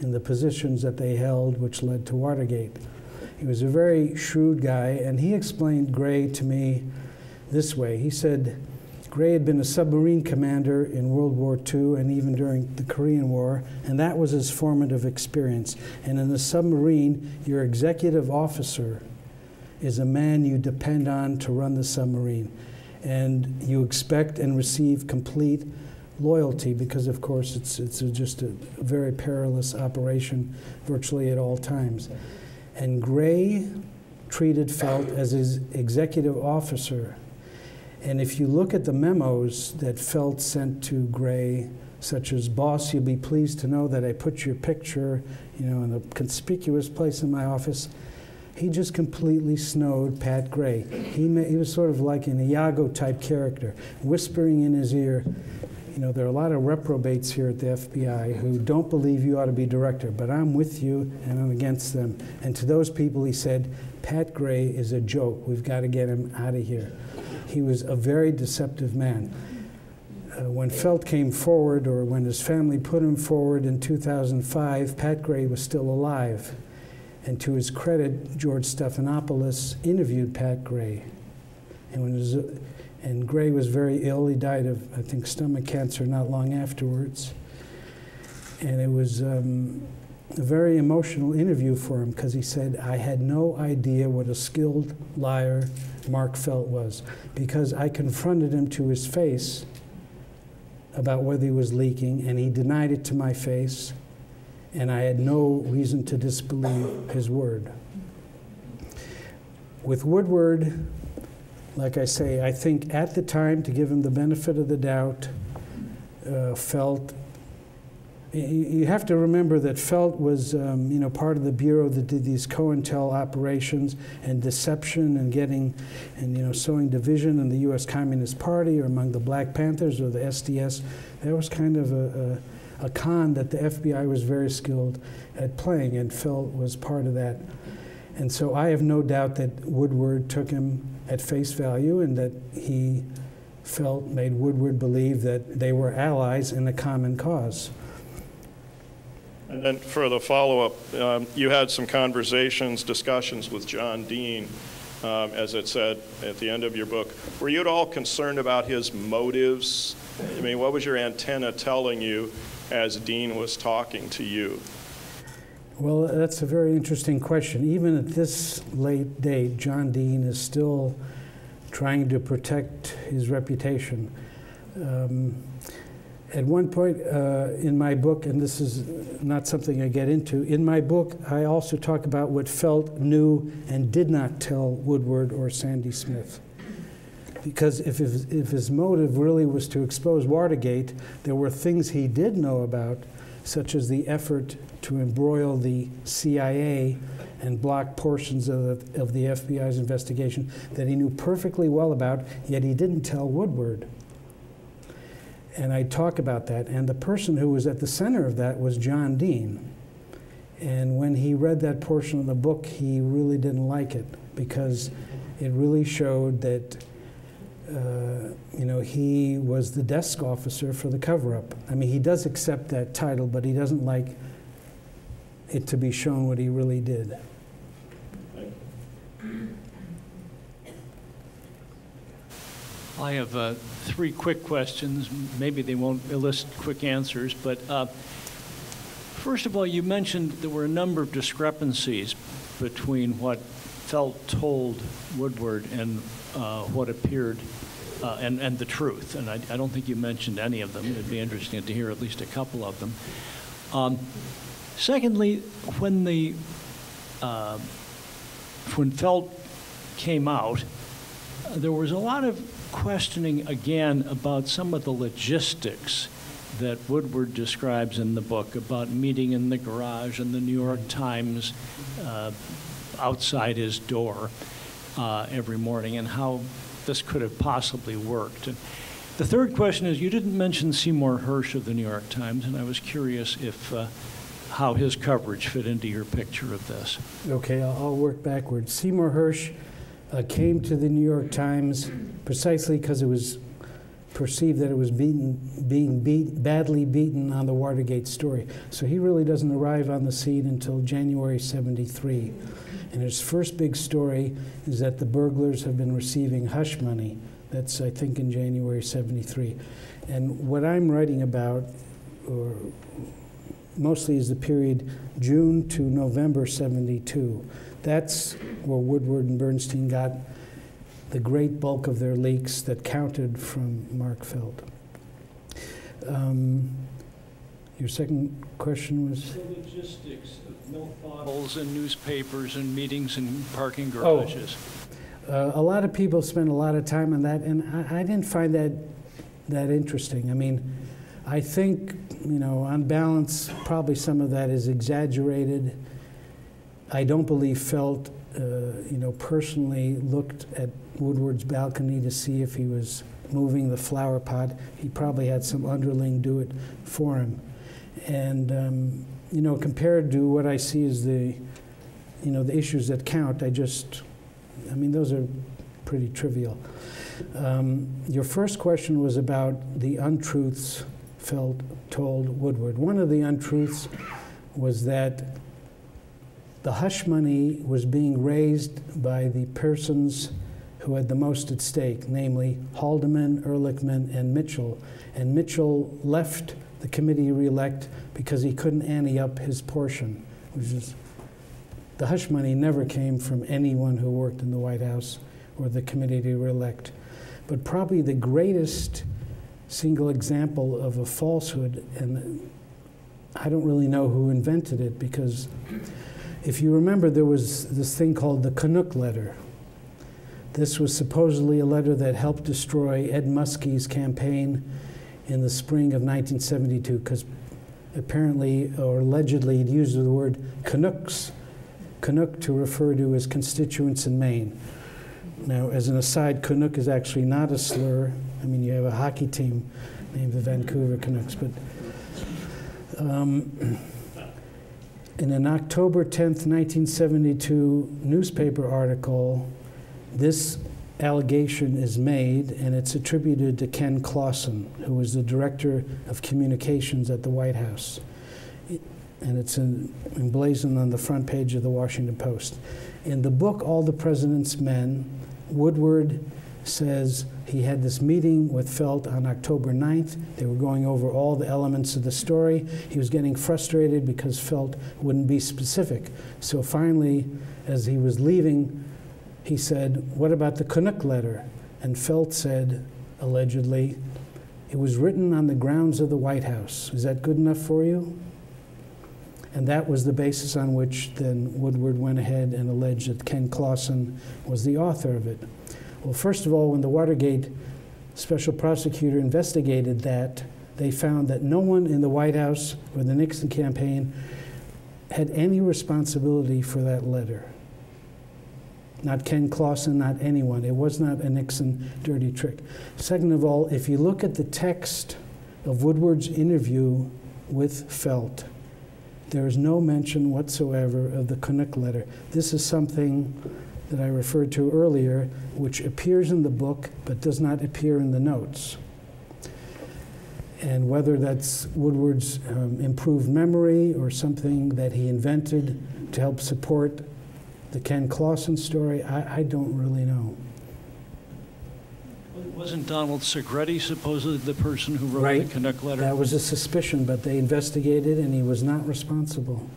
in the positions that they held, which led to Watergate. He was a very shrewd guy, and he explained Gray to me this way. He said, Gray had been a submarine commander in World War II and even during the Korean War, and that was his formative experience. And in the submarine, your executive officer is a man you depend on to run the submarine. And you expect and receive complete loyalty because, of course, it's, it's a, just a very perilous operation virtually at all times. And Gray treated Felt as his executive officer and if you look at the memos that Felt sent to Gray, such as, boss, you'll be pleased to know that I put your picture, you know, in a conspicuous place in my office, he just completely snowed Pat Gray. He, he was sort of like an Iago type character, whispering in his ear, you know, there are a lot of reprobates here at the FBI who don't believe you ought to be director, but I'm with you and I'm against them. And to those people, he said, Pat Gray is a joke. We've got to get him out of here he was a very deceptive man. Uh, when Felt came forward, or when his family put him forward in 2005, Pat Gray was still alive. And to his credit, George Stephanopoulos interviewed Pat Gray. And, when was, and Gray was very ill. He died of, I think, stomach cancer not long afterwards. And it was um, a very emotional interview for him because he said, I had no idea what a skilled liar Mark Felt was because I confronted him to his face about whether he was leaking, and he denied it to my face, and I had no reason to disbelieve his word. With Woodward, like I say, I think at the time, to give him the benefit of the doubt, uh, Felt. You have to remember that Felt was, um, you know, part of the bureau that did these COINTEL operations and deception and getting, and you know, sowing division in the U.S. Communist Party or among the Black Panthers or the SDS. That was kind of a, a, a con that the FBI was very skilled at playing, and Felt was part of that. And so I have no doubt that Woodward took him at face value and that he felt made Woodward believe that they were allies in a common cause. And then for the follow-up, um, you had some conversations, discussions with John Dean, um, as it said at the end of your book. Were you at all concerned about his motives? I mean, what was your antenna telling you as Dean was talking to you? Well, that's a very interesting question. Even at this late date, John Dean is still trying to protect his reputation. Um, at one point uh, in my book, and this is not something I get into, in my book, I also talk about what Felt knew and did not tell Woodward or Sandy Smith. Because if his, if his motive really was to expose Watergate, there were things he did know about, such as the effort to embroil the CIA and block portions of the, of the FBI's investigation that he knew perfectly well about, yet he didn't tell Woodward. And I talk about that. And the person who was at the center of that was John Dean. And when he read that portion of the book, he really didn't like it because it really showed that, uh, you know, he was the desk officer for the cover up. I mean, he does accept that title, but he doesn't like it to be shown what he really did. I have uh, three quick questions. Maybe they won't elicit quick answers, but uh, first of all, you mentioned there were a number of discrepancies between what Felt told Woodward and uh, what appeared, uh, and, and the truth. And I, I, don't think you mentioned any of them. It'd be interesting to hear at least a couple of them. Um, secondly, when the uh, when Felt came out, there was a lot of questioning again about some of the logistics that Woodward describes in the book about meeting in the garage and the New York Times uh, outside his door uh, every morning and how this could have possibly worked. And the third question is you didn't mention Seymour Hersh of the New York Times, and I was curious if uh, how his coverage fit into your picture of this. Okay, I'll, I'll work backwards. Seymour Hersh uh, came to the New York Times precisely because it was perceived that it was beaten, being beat, badly beaten on the Watergate story. So he really doesn't arrive on the scene until January 73. And his first big story is that the burglars have been receiving hush money. That's, I think, in January 73. And what I'm writing about, or mostly is the period June to November 72. That's where Woodward and Bernstein got the great bulk of their leaks that counted from Mark Felt. Um, your second question was? The logistics of milk bottles and newspapers and meetings and parking Oh. garages. Uh, a lot of people spend a lot of time on that, and I, I didn't find that that interesting. I mean, I think, you know, on balance, probably some of that is exaggerated. I don't believe Felt, uh, you know, personally looked at Woodward's balcony to see if he was moving the flower pot. He probably had some underling do it for him. And, um, you know, compared to what I see as the, you know, the issues that count, I just, I mean, those are pretty trivial. Um, your first question was about the untruths Felt told Woodward. One of the untruths was that the hush money was being raised by the persons who had the most at stake, namely Haldeman, Ehrlichman, and Mitchell. And Mitchell left the committee reelect because he couldn't ante up his portion, which is the hush money never came from anyone who worked in the White House or the committee to reelect. But probably the greatest single example of a falsehood, and I don't really know who invented it because if you remember, there was this thing called the Canuck letter. This was supposedly a letter that helped destroy Ed Muskie's campaign in the spring of 1972, because apparently or allegedly he'd used the word Canucks, Canuck to refer to his constituents in Maine. Now, as an aside, Canuck is actually not a slur. I mean, you have a hockey team named the Vancouver Canucks, but um, in an October 10th, 1972 newspaper article, this allegation is made and it's attributed to Ken Clawson, who was the director of communications at the White House. And it's in, emblazoned on the front page of the Washington Post. In the book, All the President's Men, Woodward says he had this meeting with Felt on October 9th. They were going over all the elements of the story. He was getting frustrated because Felt wouldn't be specific. So finally, as he was leaving, he said, What about the Canuck letter? And Felt said, allegedly, it was written on the grounds of the White House. Is that good enough for you? And that was the basis on which then Woodward went ahead and alleged that Ken Clawson was the author of it. Well, first of all, when the Watergate special prosecutor investigated that, they found that no one in the White House or the Nixon campaign had any responsibility for that letter. Not Ken Clawson, not anyone. It was not a Nixon dirty trick. Second of all, if you look at the text of Woodward's interview with Felt, there is no mention whatsoever of the Canuck letter. This is something that I referred to earlier, which appears in the book but does not appear in the notes. And whether that's Woodward's um, improved memory or something that he invented to help support the Ken Clawson story, I, I don't really know. Wasn't Donald Segretti supposedly the person who wrote Right. the Canuck letter? That was a suspicion, but they investigated and he was not responsible.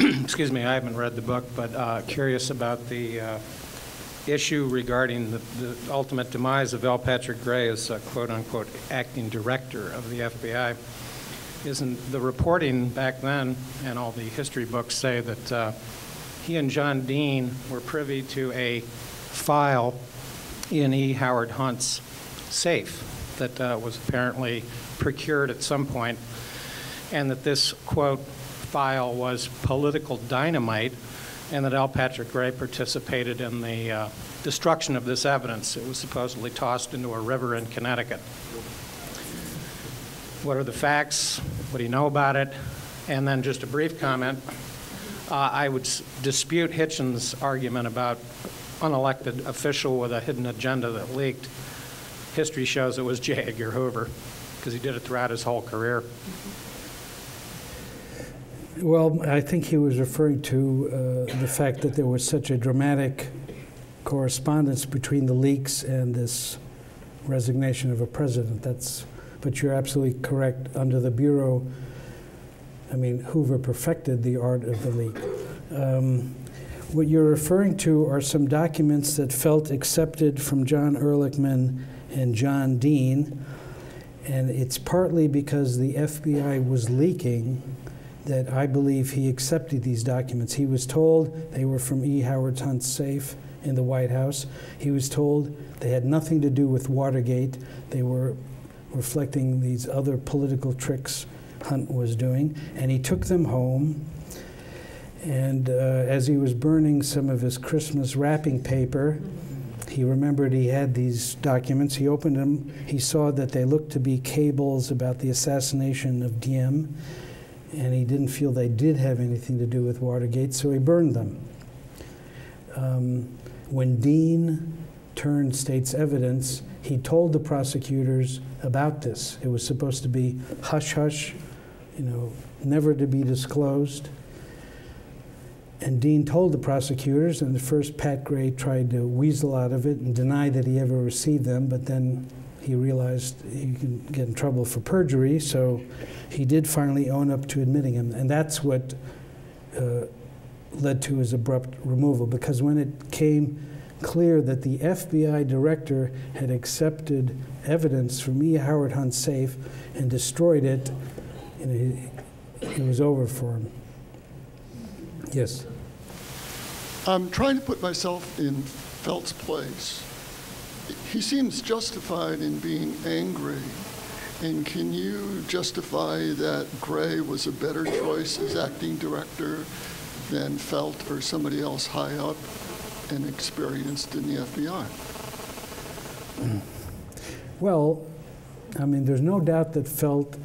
[CLEARS THROAT] excuse me, I haven't read the book, but uh, curious about the uh, issue regarding the the ultimate demise of L. Patrick Gray as uh, quote-unquote acting director of the FBI. Isn't the reporting back then, and all the history books say that uh, he and John Dean were privy to a file in E. Howard Hunt's safe that uh, was apparently procured at some point, and that this, quote, file was political dynamite, and that L. Patrick Gray participated in the uh, destruction of this evidence. It was supposedly tossed into a river in Connecticut. What are the facts? What do you know about it? And then just a brief comment. Uh, I would dispute Hitchens' argument about unelected official with a hidden agenda that leaked. History shows it was J. Edgar Hoover, because he did it throughout his whole career. Well, I think he was referring to uh, the fact that there was such a dramatic correspondence between the leaks and this resignation of a president. That's, but you're absolutely correct. Under the Bureau, I mean, Hoover perfected the art of the leak. Um, what you're referring to are some documents that Felt accepted from John Ehrlichman and John Dean, and it's partly because the FBI was leaking that I believe he accepted these documents. He was told they were from E. Howard Hunt's safe in the White House. He was told they had nothing to do with Watergate. They were reflecting these other political tricks Hunt was doing. And he took them home. And uh, as he was burning some of his Christmas wrapping paper, he remembered he had these documents. He opened them. He saw that they looked to be cables about the assassination of Diem and he didn't feel they did have anything to do with Watergate, so he burned them. Um, when Dean turned state's evidence, he told the prosecutors about this. It was supposed to be hush hush, you know, never to be disclosed. And Dean told the prosecutors, and at first Pat Gray tried to weasel out of it and deny that he ever received them, but then he realized he could get in trouble for perjury, so he did finally own up to admitting him. And that's what uh, led to his abrupt removal, because when it came clear that the FBI director had accepted evidence from E. Howard Hunt's safe and destroyed it, you know, it was over for him. Yes. I'm trying to put myself in Felt's place. He seems justified in being angry. And can you justify that Gray was a better choice as acting director than Felt or somebody else high up and experienced in the FBI? Well, I mean, there's no doubt that Felt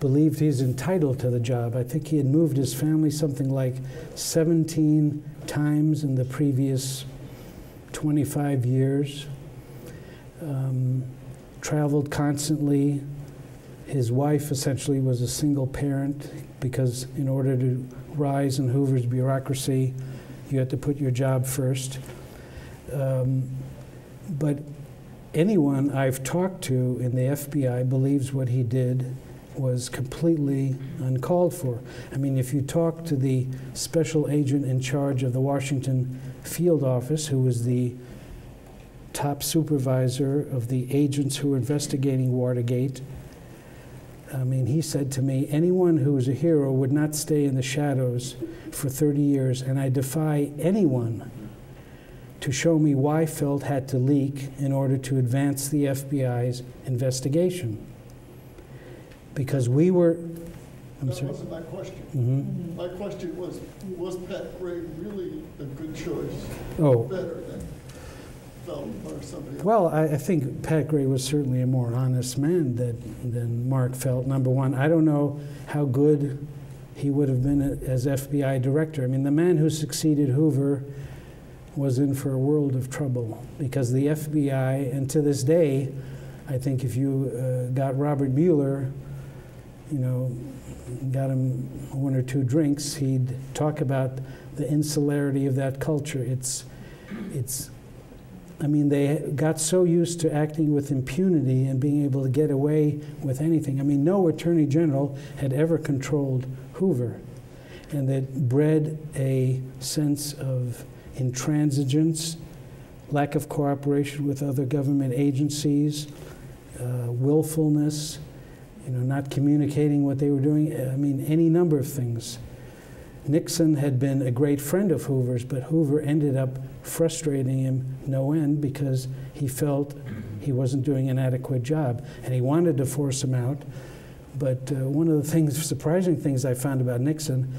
believed he's entitled to the job. I think he had moved his family something like 17 times in the previous 25 years, um, traveled constantly. His wife essentially was a single parent because, in order to rise in Hoover's bureaucracy, you had to put your job first. Um, but anyone I've talked to in the FBI believes what he did was completely uncalled for. I mean, if you talk to the special agent in charge of the Washington field office, who was the top supervisor of the agents who were investigating Watergate, I mean, he said to me, anyone who is a hero would not stay in the shadows for 30 years, and I defy anyone to show me why Felt had to leak in order to advance the FBI's investigation. Because we were, I'm That sorry. wasn't my question. Mhm. My question was, was Pat Gray really a good choice, Oh, better than or somebody else? well, I, I think Pat Gray was certainly a more honest man than, than Mark Felt, number one. I don't know how good he would have been as FBI director. I mean, the man who succeeded Hoover was in for a world of trouble because the FBI, and to this day, I think if you uh, got Robert Mueller, you know, got him one or two drinks, he'd talk about the insularity of that culture. It's, it's, I mean, they got so used to acting with impunity and being able to get away with anything. I mean, no attorney general had ever controlled Hoover, and that bred a sense of intransigence, lack of cooperation with other government agencies, uh, willfulness, you know, not communicating what they were doing. I mean, any number of things. Nixon had been a great friend of Hoover's, but Hoover ended up frustrating him no end because he felt he wasn't doing an adequate job, and he wanted to force him out. But uh, one of the things, surprising things I found about Nixon,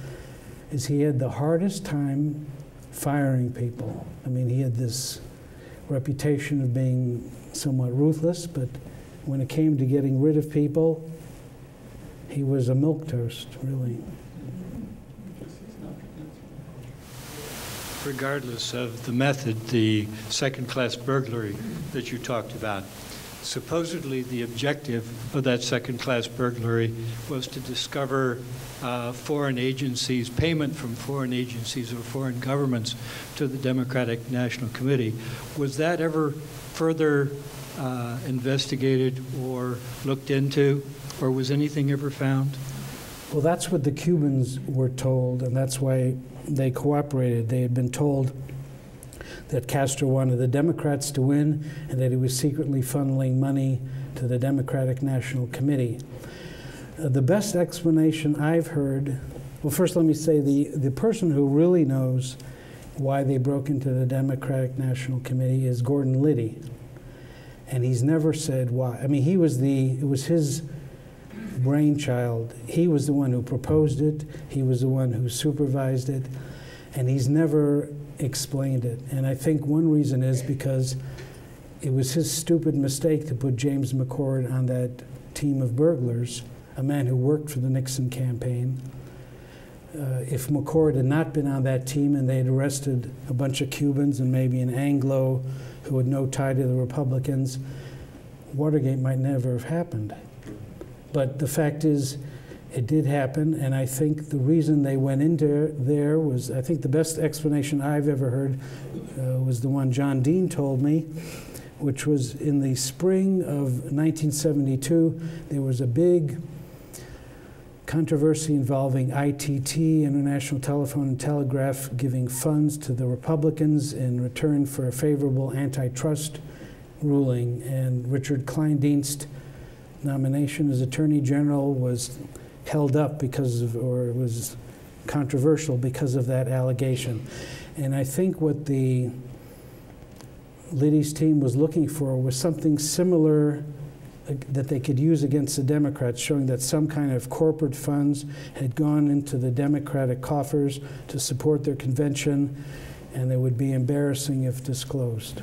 is he had the hardest time firing people. I mean, he had this reputation of being somewhat ruthless, but when it came to getting rid of people, he was a milquetoast, really. Regardless of the method, the second-class burglary that you talked about, supposedly the objective of that second-class burglary was to discover uh, foreign agencies, payment from foreign agencies or foreign governments to the Democratic National Committee. Was that ever further uh, investigated or looked into, or was anything ever found? Well, that's what the Cubans were told, and that's why they cooperated. They had been told that Castro wanted the Democrats to win and that he was secretly funneling money to the Democratic National Committee. Uh, the best explanation I've heard, well, first let me say the, the person who really knows why they broke into the Democratic National Committee is Gordon Liddy. And he's never said why. I mean, he was the, it was his brainchild. He was the one who proposed it, he was the one who supervised it, and he's never explained it. And I think one reason is because it was his stupid mistake to put James McCord on that team of burglars, a man who worked for the Nixon campaign. Uh, if McCord had not been on that team and they had arrested a bunch of Cubans and maybe an Anglo who had no tie to the Republicans, Watergate might never have happened. But the fact is, it did happen, and I think the reason they went into there was I think the best explanation I've ever heard uh, was the one John Dean told me, which was in the spring of 1972, there was a big controversy involving ITT, International Telephone and Telegraph, giving funds to the Republicans in return for a favorable antitrust ruling, and Richard Kleindienst nomination as Attorney General was held up because of, or it was controversial because of that allegation. And I think what the Liddy's team was looking for was something similar that they could use against the Democrats, showing that some kind of corporate funds had gone into the Democratic coffers to support their convention, and they would be embarrassing if disclosed.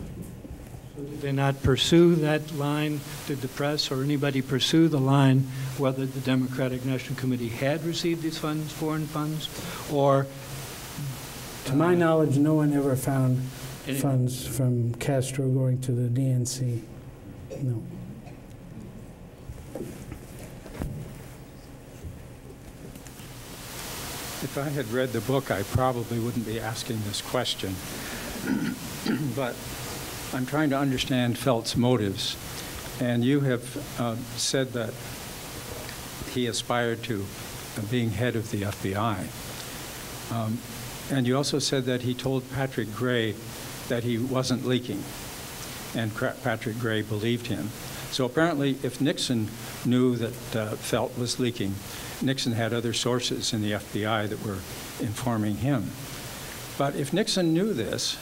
Did they not pursue that line? Did the press or anybody pursue the line whether the Democratic National Committee had received these funds, foreign funds, or? To my uh, knowledge, no one ever found Any- funds from Castro going to the DNC. No. If I had read the book, I probably wouldn't be asking this question. [CLEARS THROAT] But I'm trying to understand Felt's motives. And you have uh, said that he aspired to being head of the FBI. Um, And you also said that he told Patrick Gray that he wasn't leaking, and Patrick Gray believed him. So apparently, if Nixon knew that uh, Felt was leaking, Nixon had other sources in the FBI that were informing him. But if Nixon knew this,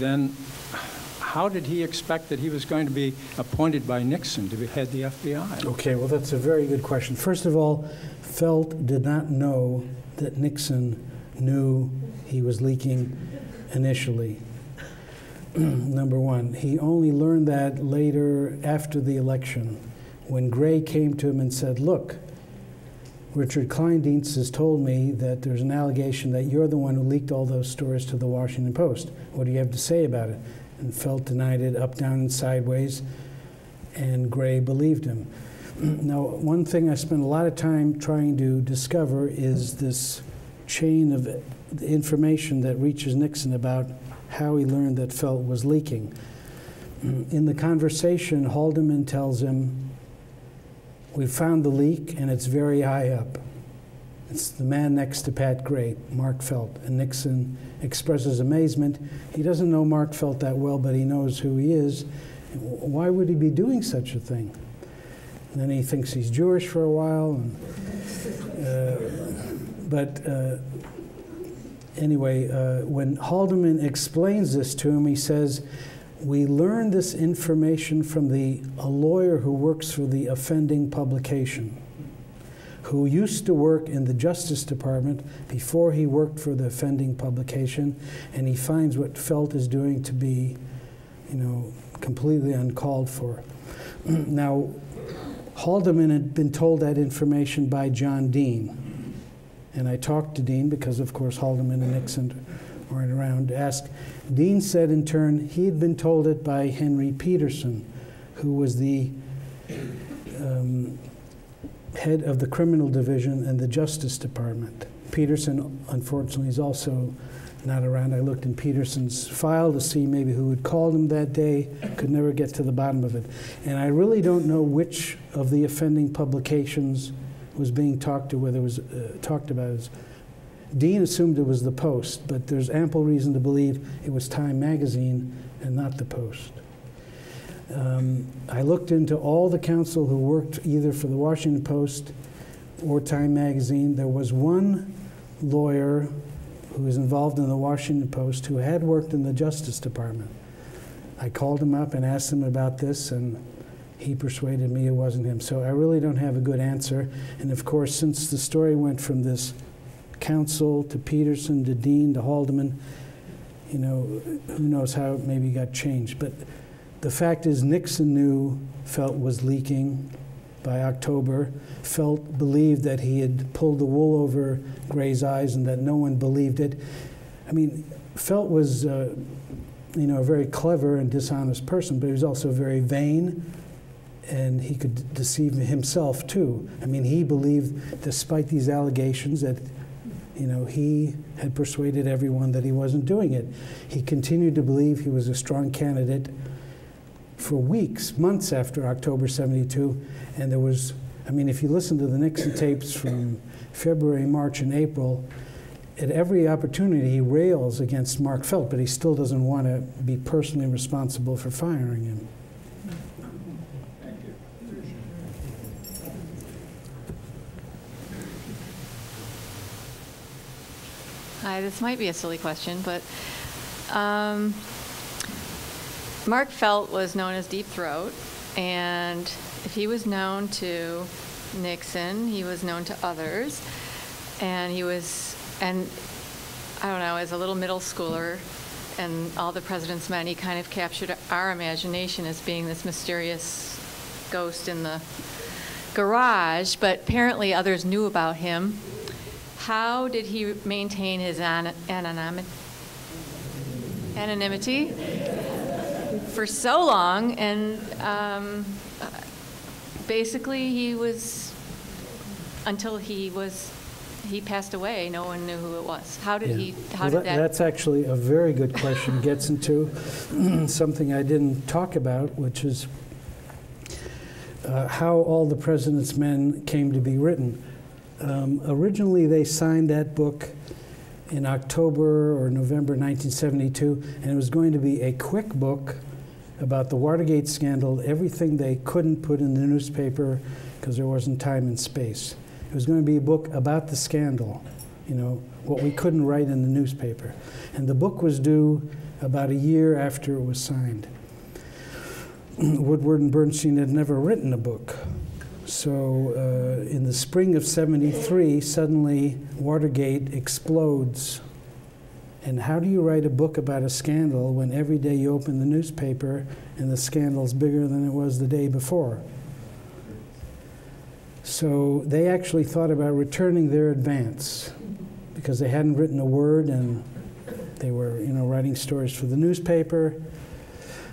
then how did he expect that he was going to be appointed by Nixon to head the FBI? Okay, well, that's a very good question. First of all, Felt did not know that Nixon knew he was leaking initially. [CLEARS THROAT] Number one, he only learned that later after the election when Gray came to him and said, Look, Richard Kleindienst has told me that there's an allegation that you're the one who leaked all those stories to the Washington Post. What do you have to say about it? And Felt denied it up, down, and sideways, and Gray believed him. [CLEARS THROAT] Now, one thing I spent a lot of time trying to discover is this chain of information that reaches Nixon about how he learned that Felt was leaking. [CLEARS THROAT] In the conversation, Haldeman tells him, We found the leak and it's very high up. It's the man next to Pat Gray, Mark Felt. And Nixon expresses amazement. He doesn't know Mark Felt that well, but he knows who he is. Why would he be doing such a thing? And then he thinks he's Jewish for a while. And, uh, but uh, anyway, uh, when Haldeman explains this to him, he says, We learned this information from the, a lawyer who works for the offending publication, who used to work in the Justice Department before he worked for the offending publication, and he finds what Felt is doing to be, you know, completely uncalled for. [CLEARS THROAT] now, Haldeman had been told that information by John Dean. And I talked to Dean because, of course, Haldeman and Nixon around to ask. Dean said, in turn, he had been told it by Henry Petersen, who was the um, head of the criminal division in the Justice Department. Petersen, unfortunately, is also not around. I looked in Petersen's file to see maybe who had called him that day, could never get to the bottom of it. And I really don't know which of the offending publications was being talked to, whether it was uh, talked about as. Dean assumed it was the Post, but there's ample reason to believe it was Time magazine and not the Post. Um, I looked into all the counsel who worked either for the Washington Post or Time magazine. There was one lawyer who was involved in the Washington Post who had worked in the Justice Department. I called him up and asked him about this, and he persuaded me it wasn't him. So I really don't have a good answer. And of course, since the story went from this counsel to Petersen to Dean to Haldeman, you know, who knows how it maybe got changed. But the fact is, Nixon knew Felt was leaking by October. Felt believed that he had pulled the wool over Gray's eyes and that no one believed it. I mean, Felt was, uh, you know, a very clever and dishonest person, but he was also very vain and he could deceive himself too. I mean, he believed, despite these allegations, that you know he had persuaded everyone that he wasn't doing it. He continued to believe he was a strong candidate for weeks, months after October 72, and there was. I mean, if you listen to the Nixon tapes from February, March, and April, at every opportunity he rails against Mark Felt, but he still doesn't want to be personally responsible for firing him. Hi, this might be a silly question, but um, Mark Felt was known as Deep Throat, and if he was known to Nixon, he was known to others, and he was, and I don't know, as a little middle schooler, and all the president's men, he kind of captured our imagination as being this mysterious ghost in the garage, but apparently others knew about him. How did he maintain his an- anonymity? for so long, and um, basically he was until he was he passed away. No one knew who it was. How did Yeah. he? How Well, did that? That's actually a very good question. [LAUGHS] Gets into [CLEARS THROAT] something I didn't talk about, which is uh, how all the President's Men came to be written. Um, originally, they signed that book in October or November 1972, and it was going to be a quick book about the Watergate scandal, everything they couldn't put in the newspaper because there wasn't time and space. It was going to be a book about the scandal, you know, what we couldn't write in the newspaper. And the book was due about a year after it was signed. [CLEARS THROAT] Woodward and Bernstein had never written a book. So uh, in the spring of 73, suddenly Watergate explodes. And how do you write a book about a scandal when every day you open the newspaper and the scandal's bigger than it was the day before? So they actually thought about returning their advance because they hadn't written a word and they were, you know, writing stories for the newspaper.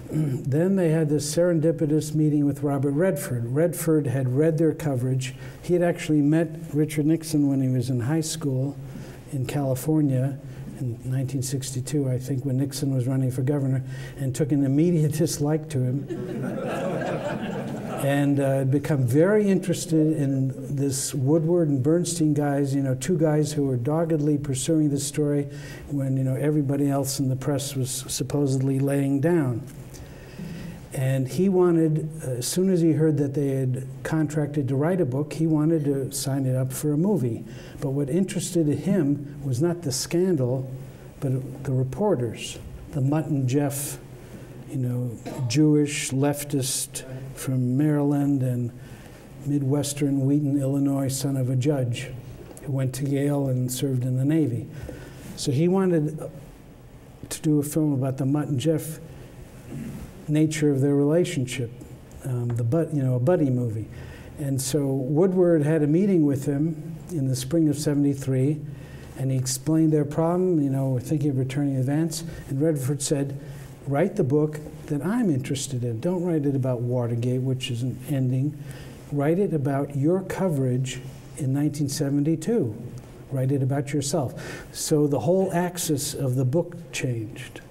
[CLEARS THROAT] then they had this serendipitous meeting with Robert Redford. Redford had read their coverage. He had actually met Richard Nixon when he was in high school in California in 1962, I think, when Nixon was running for governor, and took an immediate [LAUGHS] dislike to him. [LAUGHS] and uh, become very interested in this Woodward and Bernstein guys, you know, two guys who were doggedly pursuing this story when, you know, everybody else in the press was supposedly laying down. And he wanted, uh, as soon as he heard that they had contracted to write a book, he wanted to sign it up for a movie. But what interested him was not the scandal, but the reporters, the Mutt and Jeff, you know, Jewish leftist from Maryland and Midwestern Wheaton, Illinois, son of a judge who went to Yale and served in the Navy. So he wanted to do a film about the Mutt and Jeff nature of their relationship, um, the but you know a buddy movie, and so Woodward had a meeting with him in the spring of '73, and he explained their problem. You know, we're thinking of returning advance, and Redford said, "Write the book that I'm interested in. Don't write it about Watergate, which is an ending. Write it about your coverage in 1972. Write it about yourself." So the whole axis of the book changed.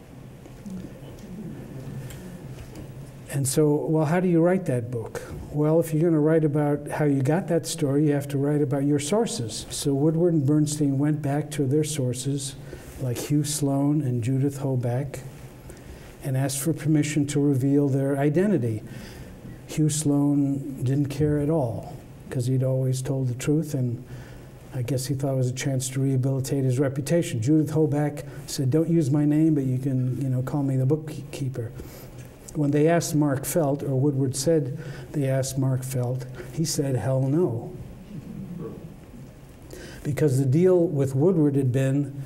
And so, well, how do you write that book? Well, if you're going to write about how you got that story, you have to write about your sources. So Woodward and Bernstein went back to their sources, like Hugh Sloan and Judith Hoback, and asked for permission to reveal their identity. Hugh Sloan didn't care at all because he'd always told the truth, and I guess he thought it was a chance to rehabilitate his reputation. Judith Hoback said, "Don't use my name, but you can, you know, call me the bookkeeper." When they asked Mark Felt, or Woodward said they asked Mark Felt, he said, hell no. Because the deal with Woodward had been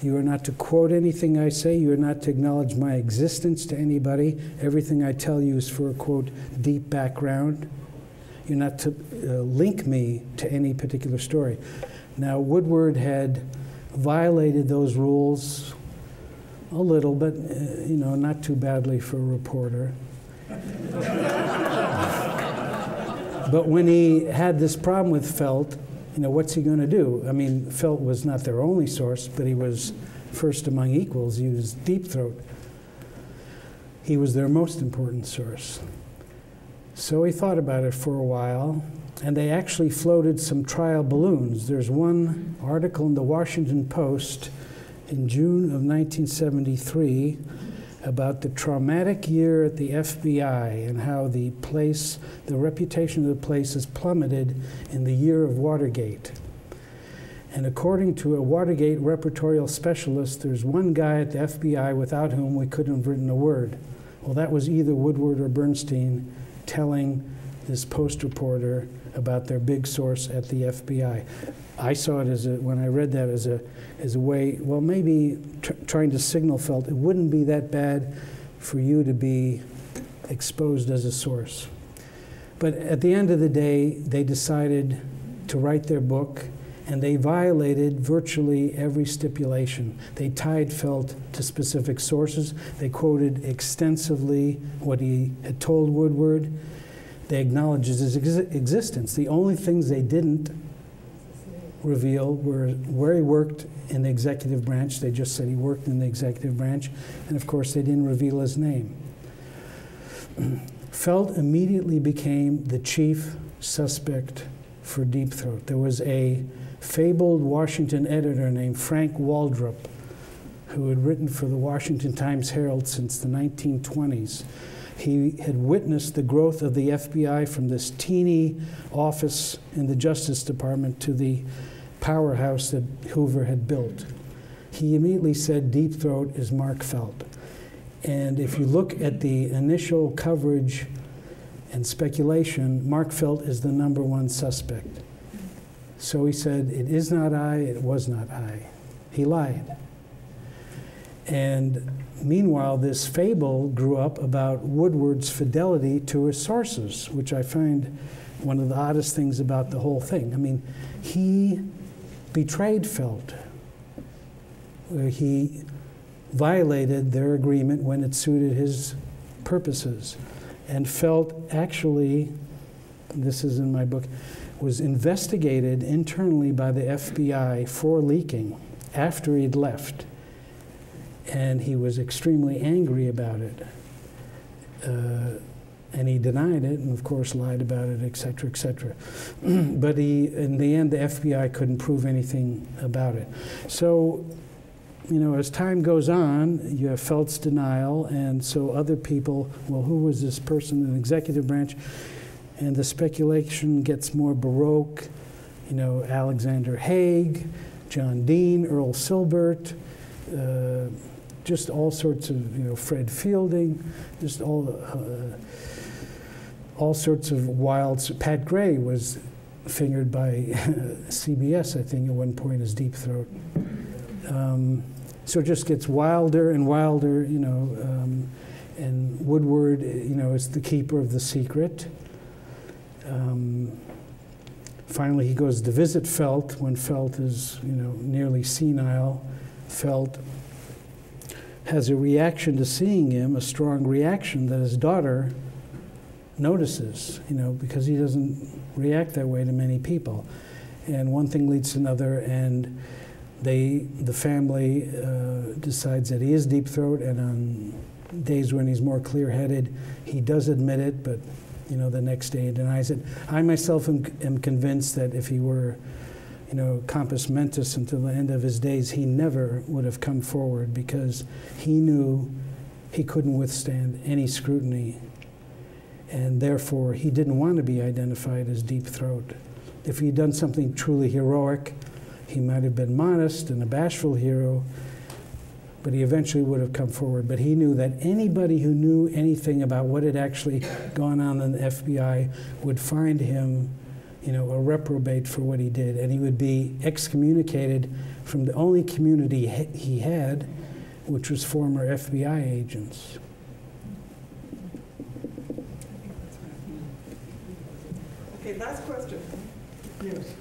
you are not to quote anything I say, you are not to acknowledge my existence to anybody. Everything I tell you is for a quote, deep background. You're not to uh, link me to any particular story. Now, Woodward had violated those rules a little, but uh, you know, not too badly for a reporter. but when he had this problem with Felt, you know, what's he going to do? I mean, Felt was not their only source, but he was first among equals. He was Deep Throat. He was their most important source. So he thought about it for a while, and they actually floated some trial balloons. There's one article in the Washington Post in June of 1973 about the traumatic year at the FBI and how the place, the reputation of the place has plummeted in the year of Watergate. And according to a Watergate repertorial specialist, there's one guy at the FBI without whom we couldn't have written a word. Well, that was either Woodward or Bernstein telling this Post reporter about their big source at the FBI. I saw it as a, when I read that as a, as a way, well, maybe tr- trying to signal felt it wouldn't be that bad for you to be exposed as a source. But at the end of the day, they decided to write their book, and they violated virtually every stipulation. They tied Felt to specific sources. They quoted extensively what he had told Woodward. They acknowledged his ex- existence. The only things they didn't reveal were where he worked in the executive branch. They just said he worked in the executive branch. And of course, they didn't reveal his name. [CLEARS THROAT] Felt immediately became the chief suspect for Deep Throat. There was a fabled Washington editor named Frank Waldrop who had written for the Washington Times Herald since the 1920s. He had witnessed the growth of the FBI from this teeny office in the Justice Department to the powerhouse that Hoover had built. He immediately said Deep Throat is Mark Felt. And if you look at the initial coverage and speculation, Mark Felt is the number one suspect. So he said, It is not I, it was not I. He lied. And meanwhile, this fable grew up about Woodward's fidelity to his sources, which I find one of the oddest things about the whole thing. I mean, he betrayed Felt. He violated their agreement when it suited his purposes. And Felt actually, this is in my book, was investigated internally by the FBI for leaking after he'd left. And he was extremely angry about it. Uh, and he denied it and of course lied about it et cetera et cetera. [CLEARS THROAT] But he in the end the fbi couldn't prove anything about it. So you know as time goes on you have felt's denial and so other people well who was this person in the executive branch? And the speculation gets more baroque you know alexander haig john dean earl silbert uh, just all sorts of you know fred fielding just all uh, all sorts of wilds. Pat Gray was fingered by [LAUGHS] CBS, I think, at one point as Deep Throat. Um, so it just gets wilder and wilder, you know. Um, and Woodward, you know, is the keeper of the secret. Um, finally, he goes to visit Felt when Felt is, you know, nearly senile. Felt has a reaction to seeing him, a strong reaction that his daughter notices, you know, because he doesn't react that way to many people. And one thing leads to another, and they, the family uh, decides that he is deep throat, and on days when he's more clear headed, he does admit it, but you know, the next day he denies it. I myself am, am convinced that if he were, you know, compos mentis until the end of his days, he never would have come forward because he knew he couldn't withstand any scrutiny and therefore he didn't want to be identified as Deep Throat. If he'd done something truly heroic, he might have been modest and a bashful hero, but he eventually would have come forward. But he knew that anybody who knew anything about what had actually gone on in the FBI would find him, you know, a reprobate for what he did, and he would be excommunicated from the only community he had, which was former FBI agents. Okay, last question. Yes.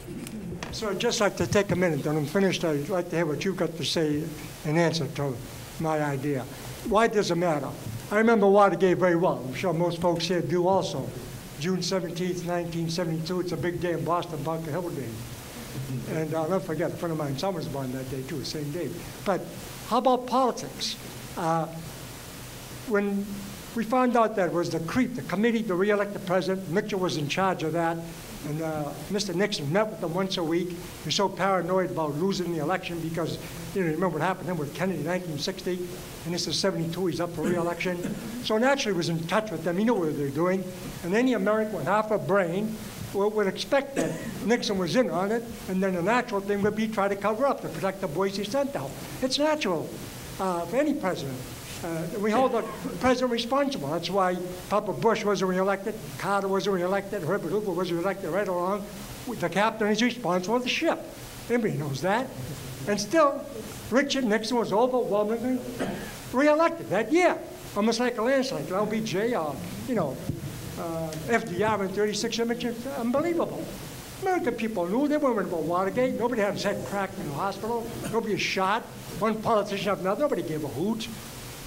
So I'd just like to take a minute, when I'm finished, I'd like to hear what you've got to say in answer to my idea. Why does it matter? I remember Watergate very well. I'm sure most folks here do also. June 17th, 1972, it's a big day in Boston, Bunker Hill Day. And I'll never forget, a friend of mine, son was born that day too, same day. But how about politics? Uh, when we found out that it was the CREEP, the Committee to Re-elect the President. Mitchell was in charge of that. And uh, Mr. Nixon met with them once a week. He was so paranoid about losing the election because, you know, remember what happened then with Kennedy in 1960? And this is 72, he's up for re-election. So naturally he was in touch with them. He knew what they were doing. And any American with half a brain would would expect that Nixon was in on it, and then the natural thing would be try to cover up to protect the boys he sent out. It's natural uh, for any president. Uh, We hold the president responsible. That's why Papa Bush wasn't reelected, Carter wasn't reelected, Herbert Hoover was reelected right along. The captain is responsible for the ship. Everybody knows that. And still, Richard Nixon was overwhelmingly reelected that year, almost like a landslide. LBJ, or, you know, uh, FDR in 36 images, unbelievable. American people knew they weren't about Watergate. Nobody had his head cracked in the hospital. Nobody was shot. One politician after another. Nobody gave a hoot.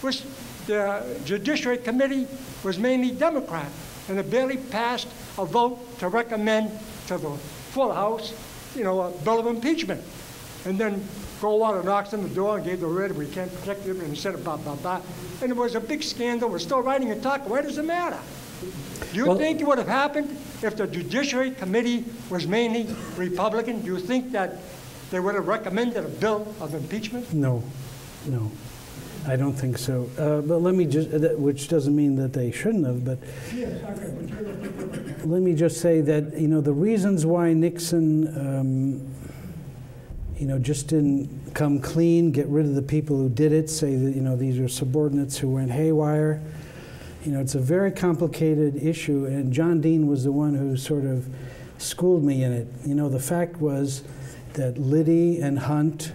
Was the Judiciary Committee was mainly Democrat, and it barely passed a vote to recommend to the full House, you know, a bill of impeachment. And then Goldwater knocks on the door and gave the word, we can't protect him, and said blah, blah, blah. And it was a big scandal. We're still writing and talking. Why does it matter? Do you Well- think it would have happened if the Judiciary Committee was mainly Republican? Do you think that they would have recommended a bill of impeachment? No, no, I don't think so. Uh, But let me just, that- which doesn't mean that they shouldn't have, but let me just say that, you know, the reasons why Nixon, um, you know, just didn't come clean, get rid of the people who did it, say that, you know, these are subordinates who went haywire. You know, it's a very complicated issue, and John Dean was the one who sort of schooled me in it. You know, the fact was that Liddy and Hunt,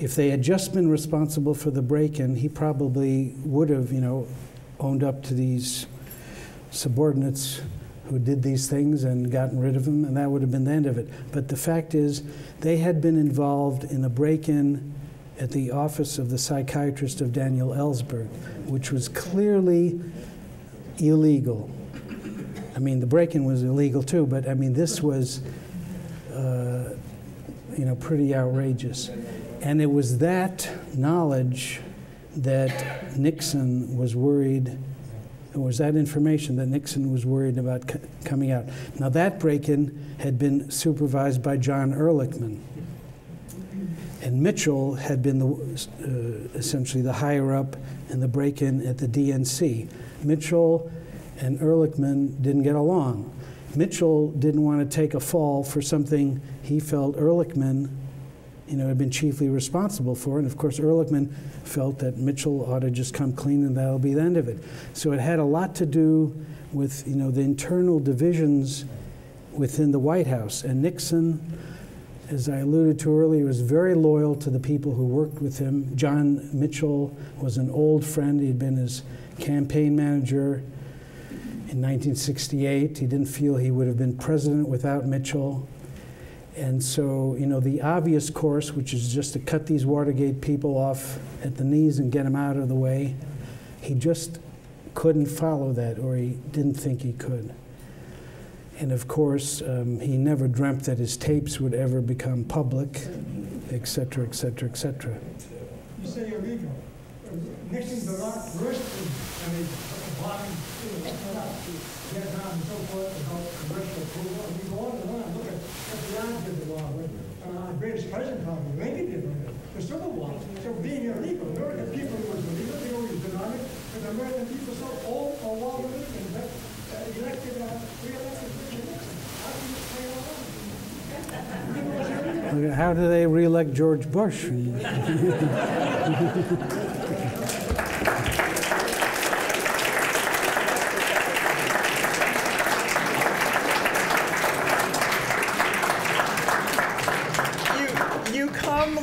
if they had just been responsible for the break-in, he probably would have, you know, owned up to these subordinates who did these things and gotten rid of them, and that would have been the end of it. But the fact is, they had been involved in a break-in at the office of the psychiatrist of Daniel Ellsberg, which was clearly illegal. I mean, the break-in was illegal too, but I mean, this was, uh, you know, pretty outrageous. And it was that knowledge that Nixon was worried, it was that information that Nixon was worried about coming out. Now, that break in had been supervised by John Ehrlichman. And Mitchell had been the, uh, essentially the higher up in the break in at the DNC. Mitchell and Ehrlichman didn't get along. Mitchell didn't want to take a fall for something he felt Ehrlichman you know, had been chiefly responsible for. And of course, Ehrlichman felt that Mitchell ought to just come clean and that'll be the end of it. So it had a lot to do with, you know, the internal divisions within the White House. And Nixon, as I alluded to earlier, was very loyal to the people who worked with him. John Mitchell was an old friend. He'd been his campaign manager in 1968. He didn't feel he would have been president without Mitchell. And so, you know, the obvious course, which is just to cut these Watergate people off at the knees and get them out of the way, he just couldn't follow that, or he didn't think he could. And of course, um, he never dreamt that his tapes would ever become public, et cetera, et cetera, et cetera. You say I mean, Vietnam and so forth, about commercial approval. I mean, go on and on, look at what Beyond did the war with. Greatest president probably, Lincoln did with the Civil War. So being illegal, American people was illegal, they always denied it, but the American people so all war with Lincoln, but uh, elected, uh, re-elected Richard Nixon. How do you play along? Look at How do they reelect George Bush? [LAUGHS] You, you come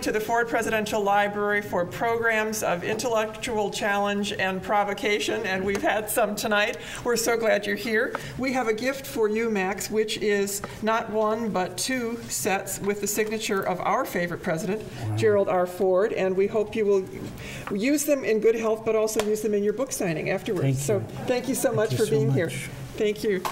to the Ford Presidential Library for programs of intellectual challenge and provocation, and we've had some tonight. We're so glad you're here. We have a gift for you, Max, which is not one, but two sets with the signature of our favorite president, Gerald R. Ford, and we hope you will use them in good health, but also use them in your book signing afterwards. Thank So thank you so much you for so being here. much. Thank you.